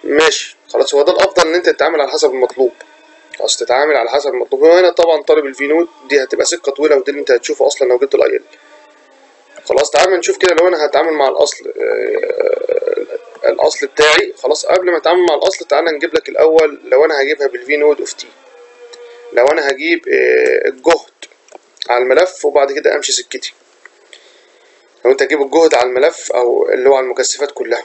ماشي. خلاص هو ده الأفضل إن أنت تتعامل على حسب المطلوب. خلاص تتعامل على حسب المطلوب. هو هنا طبعا طالب ال V node دي هتبقى سكة طويلة ودي اللي أنت هتشوفه أصلا لو جبت ال I L. خلاص تعال نشوف كده لو أنا هتعامل مع الأصل آه، الأصل بتاعي. خلاص قبل ما أتعامل مع الأصل تعال نجيب لك الأول لو أنا هجيبها بال V node of t. لو أنا هجيب آه، الجهد على الملف وبعد كده أمشي سكتي. لو أنت تجيب الجهد على الملف أو اللي هو على المكثفات كلها.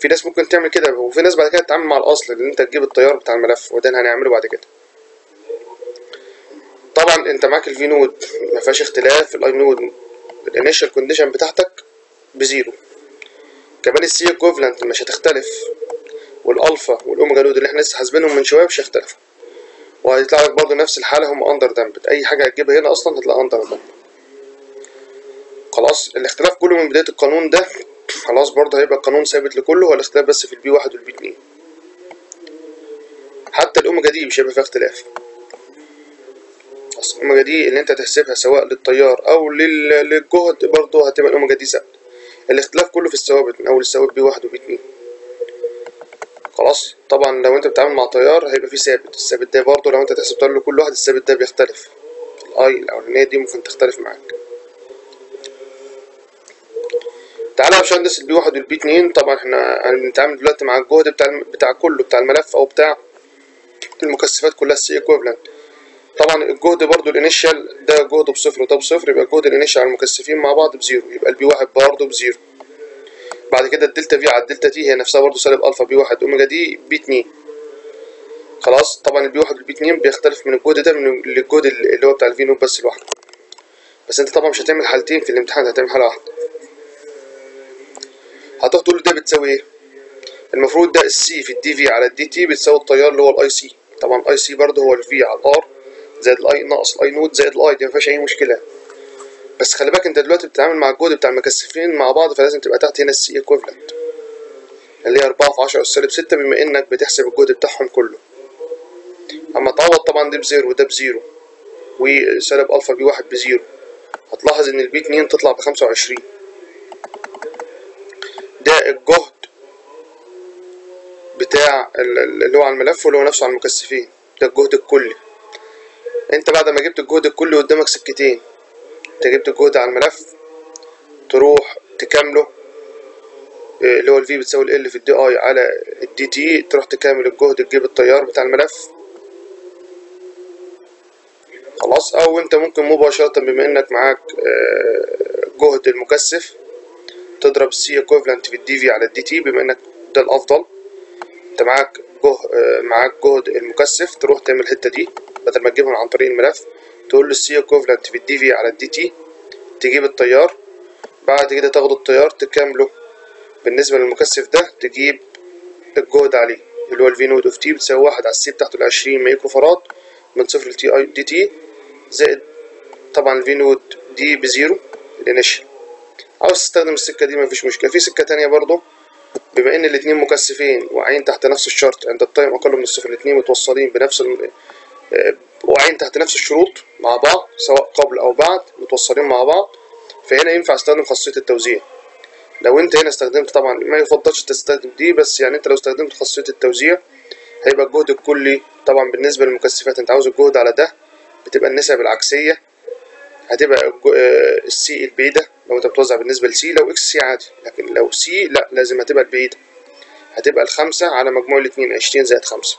في ناس ممكن تعمل كده وفي ناس بعد كده تتعامل مع الأصل اللي أنت تجيب التيار بتاع الملف وده هنعمله بعد كده. طبعا أنت معاك ال V node ما فيهاش اختلاف ال I node ال initial condition بتاعتك بزيرو. كمان ال C equivalent مش هتختلف. وال alpha وال omega node اللي إحنا لسه حاسبينهم من شوية مش هيختلفوا. وهيطلع لك برضه نفس الحالة هم under damped أي حاجة هتجيبها هنا أصلا هتلاقي under damped خلاص الاختلاف كله من بداية القانون ده خلاص برضه هيبقى القانون ثابت لكله هو الاختلاف بس في ال B واحد وال B اتنين؟ حتى ال omega d مش هيبقى فيها اختلاف. أصل ال omega d اللي أنت تحسبها سواء للتيار لل- للجهد برضه هتبقى ال omega d ثابتة. الاختلاف كله في الثوابت من أول الثوابت B واحد و B اتنين. خلاص طبعا لو أنت بتتعامل مع تيار هيبقى فيه ثابت. الثابت ده برضه لو أنت تحسب تيار لكل واحد الثابت ده بيختلف. ال I الأولانية دي ممكن تختلف معاك. تعالى يا باشمهندس ال B واحد وال B اتنين. طبعا إحنا هنتعامل دلوقتي مع الجهد بتاع بتاع كله بتاع الملف أو بتاع المكثفات كلها ال C equivalent طبعا الجهد برضو ال initial ده جهده بصفر وده بصفر يبقى الجهد ال initial على المكثفين مع بعض بزيرو يبقى ال B واحد برضه بزيرو. بعد كده ال delta V على ال delta t هي نفسها برضه سالب alpha B واحد omega d B اتنين. خلاص؟ طبعا ال B واحد وال B اتنين بيختلف من الجهد ده من الجهد اللي هو بتاع ال V node بس لوحده. بس أنت طبعا مش هتعمل حالتين في الامتحان هتعمل حالة واحدة. هتروح تقول له ده بتساوي إيه؟ المفروض ده ال C في ال dV على ال dt بتساوي التيار اللي هو الاي سي طبعا الاي سي برضه هو الفي على الار زائد الاي ناقص الاي نوت زائد الاي دي ما فيهاش أي مشكلة. بس خلي بالك أنت دلوقتي بتتعامل مع الجهد بتاع المكثفين مع بعض فلازم تبقى تحت هنا ال C equivalent اللي هي 4 في 10 أس سالب 6 بما إنك بتحسب الجهد بتاعهم كله. أما تعوض طبعا ده بزيرو وده بزيرو وسالب alpha B واحد بزيرو. هتلاحظ إن ال B 2 تطلع ب 25 ده الجهد بتاع ال- ال- اللي هو على الملف واللي هو نفسه على المكثفين ده الجهد الكلي. أنت بعد ما جبت الجهد الكلي قدامك سكتين أنت جبت الجهد على الملف تروح تكامله آه، اللي هو ال V بتساوي L في ال di على ال dt تروح تكامل الجهد تجيب التيار بتاع الملف. خلاص؟ أو أنت ممكن مباشرة بما إنك معاك آه، جهد المكثف تضرب ال C equivalent في ال dV على ال dt بما إنك ده الأفضل. أنت معاك جه آه، معاك جهد المكثف تروح تعمل الحتة دي بدل ما تجيبهم عن طريق الملف. تقول له ال C equivalent في ال dV على ال dt تجيب التيار. بعد كده تاخد التيار تكامله. بالنسبة للمكثف ده تجيب الجهد عليه اللي هو ال V node of t بتساوي واحد على ال C بتاعته العشرين micro farad من صفر ل t I dt زائد طبعا ال V node دي بزيرو ال initial عاوز تستخدم السكة دي مفيش مشكلة. في سكة تانية برضو بما إن الاتنين مكثفين واقعين تحت نفس الشرط عند التايم أقل من الصفر الاتنين متوصلين بنفس ال- آه، واقعين تحت نفس الشروط مع بعض سواء قبل أو بعد متوصلين مع بعض فهنا ينفع أستخدم خاصية التوزيع. لو أنت هنا استخدمت طبعا ما يفضلش تستخدم دي بس يعني أنت لو استخدمت خاصية التوزيع هيبقى الجهد الكلي طبعا بالنسبة للمكثفات أنت عاوز الجهد على ده بتبقى النسب العكسية هتبقى ال C البعيدة لو انت بتوزع بالنسبة لسي لو إكس سي عادي. لكن لو C لا لازم هتبقى البعيدة هتبقى الخمسة على مجموع الاتنين عشرين زائد خمسة.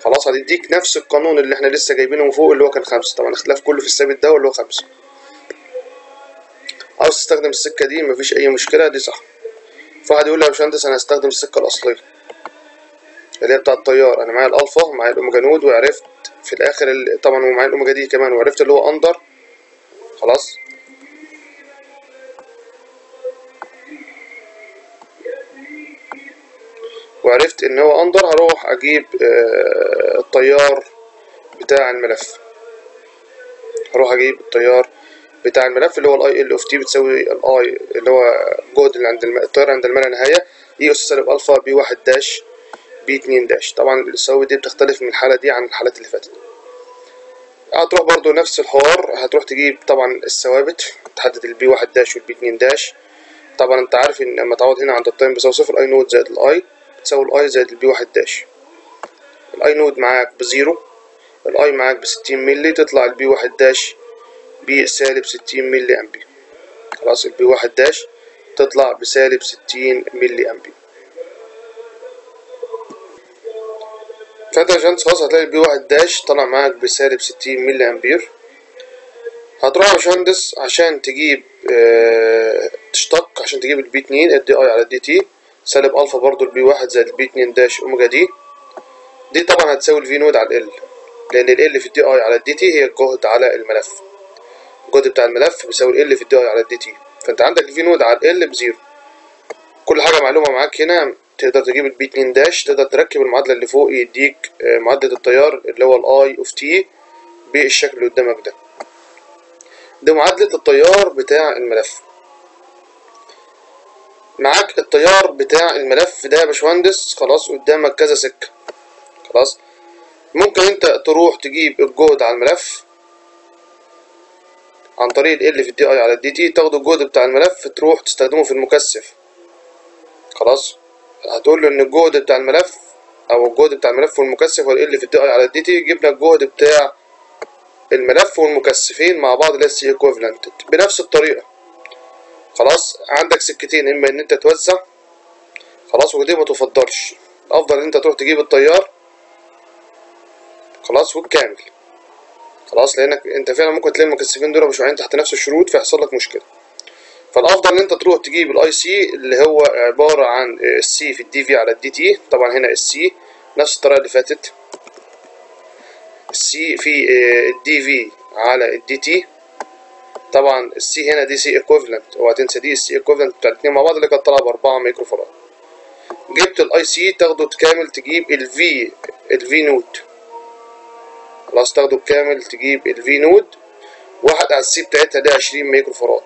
خلاص هتديك نفس القانون اللي إحنا لسه جايبينه من فوق اللي هو كان خمسة. طبعا الاختلاف كله في الثابت ده واللي هو خمسة. عاوز تستخدم السكة دي؟ مفيش أي مشكلة دي صح. فواحد يقول لي يا باشمهندس أنا هستخدم السكة الأصلية. اللي هي بتاع التيار أنا معايا الألفا ومعايا ال omega node وعرفت في الآخر ال- طبعا ومعايا ال أوميجا دي كمان وعرفت اللي هو under خلاص؟ وعرفت إن هو under هروح أجيب آه، التيار بتاع الملف. هروح أجيب التيار بتاع الملف اللي هو الاي ال اوف تي بتساوي الاي اللي هو جهد اللي عند. التيار عند الما لا نهايه I S سالب ألفا B واحد داش B اتنين داش طبعا التساوي دي بتختلف من الحالة دي عن الحالات اللي فاتت. هتروح برضو نفس الحوار. هتروح تجيب طبعا الثوابت تحدد ال B واحد داش وال B اتنين داش طبعا انت عارف إن لما تعوض هنا عند التايم بيساوي صفر اي نود زائد الاي تساوي الاي زائد البي واحد داش الاي نود معاك بزيرو الاي معاك بستين ملي تطلع ال B واحد داش بسالب ستين ملي أمبير. خلاص ال B واحد داش تطلع بسالب ستين ملي أمبير. فانت يا باشمهندس خلاص هتلاقي ال B واحد داش طلع معاك بسالب ستين ملي أمبير. هتروح يا باشمهندس عشان تجيب آه تشتق عشان تجيب ال B اتنين ال D I على ال D T. سالب ألفا برضو ال B واحد زائد ال B اتنين داش أوميجا دي. دي طبعا هتساوي الفي نود على ال لأن ال في الدي آي على الدي تي هي الجهد على الملف. الجهد بتاع الملف بيساوي ال L في ال D I على ال D T. فأنت عندك ال V node على ال L ب zero. كل حاجة معلومة معاك هنا. تقدر تجيب ال B 2 داش تقدر تركب المعادلة اللي فوق يديك معادله التيار اللي هو ال I of T بالشكل اللي قدامك ده. دي معادلة التيار بتاع الملف. معاك التيار بتاع الملف ده يا باشمهندس خلاص قدامك كذا سكة. خلاص؟ ممكن انت تروح تجيب الجهد على الملف عن طريق ال L في ال D I على ال D T تاخد الجهد بتاع الملف تروح تستخدمه في المكثف. خلاص؟ هتقول له إن الجهد بتاع الملف أو الجهد بتاع الملف والمكثف هو ال L في ال D I على ال D T جبنا الجهد بتاع الملف والمكثفين مع بعض اللي هي بنفس الطريقة. خلاص عندك سكتين إما إن أنت توزع خلاص ودي ما تفضلش. الأفضل إن أنت تروح تجيب التيار خلاص والكامل. خلاص لأنك أنت فعلا ممكن تلاقي المكثفين دول مش واقعين تحت نفس الشروط فيحصل لك مشكلة. فالأفضل إن أنت تروح تجيب ال I C اللي هو عبارة عن ال C في ال D V على ال D T طبعا هنا ال C نفس الطريقة اللي فاتت. ال C في ال D V على ال D T طبعا ال C هنا دي C equivalent اوعى تنسى دي ال C equivalent بتاع الاثنين مع بعض اللي كانت طالعة ب 4 مايكرو فاراد جبت ال I C تاخده كامل تجيب ال V ال V node خلاص تاخده بكامل تجيب ال V node واحد على ال C بتاعتها دي 20 مايكرو فاراد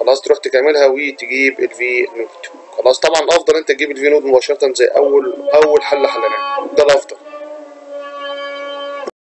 خلاص تروح تكملها وتجيب ال V node خلاص طبعا الافضل أنت تجيب ال V node مباشرة زي اول أول حل حلناه ده الأفضل.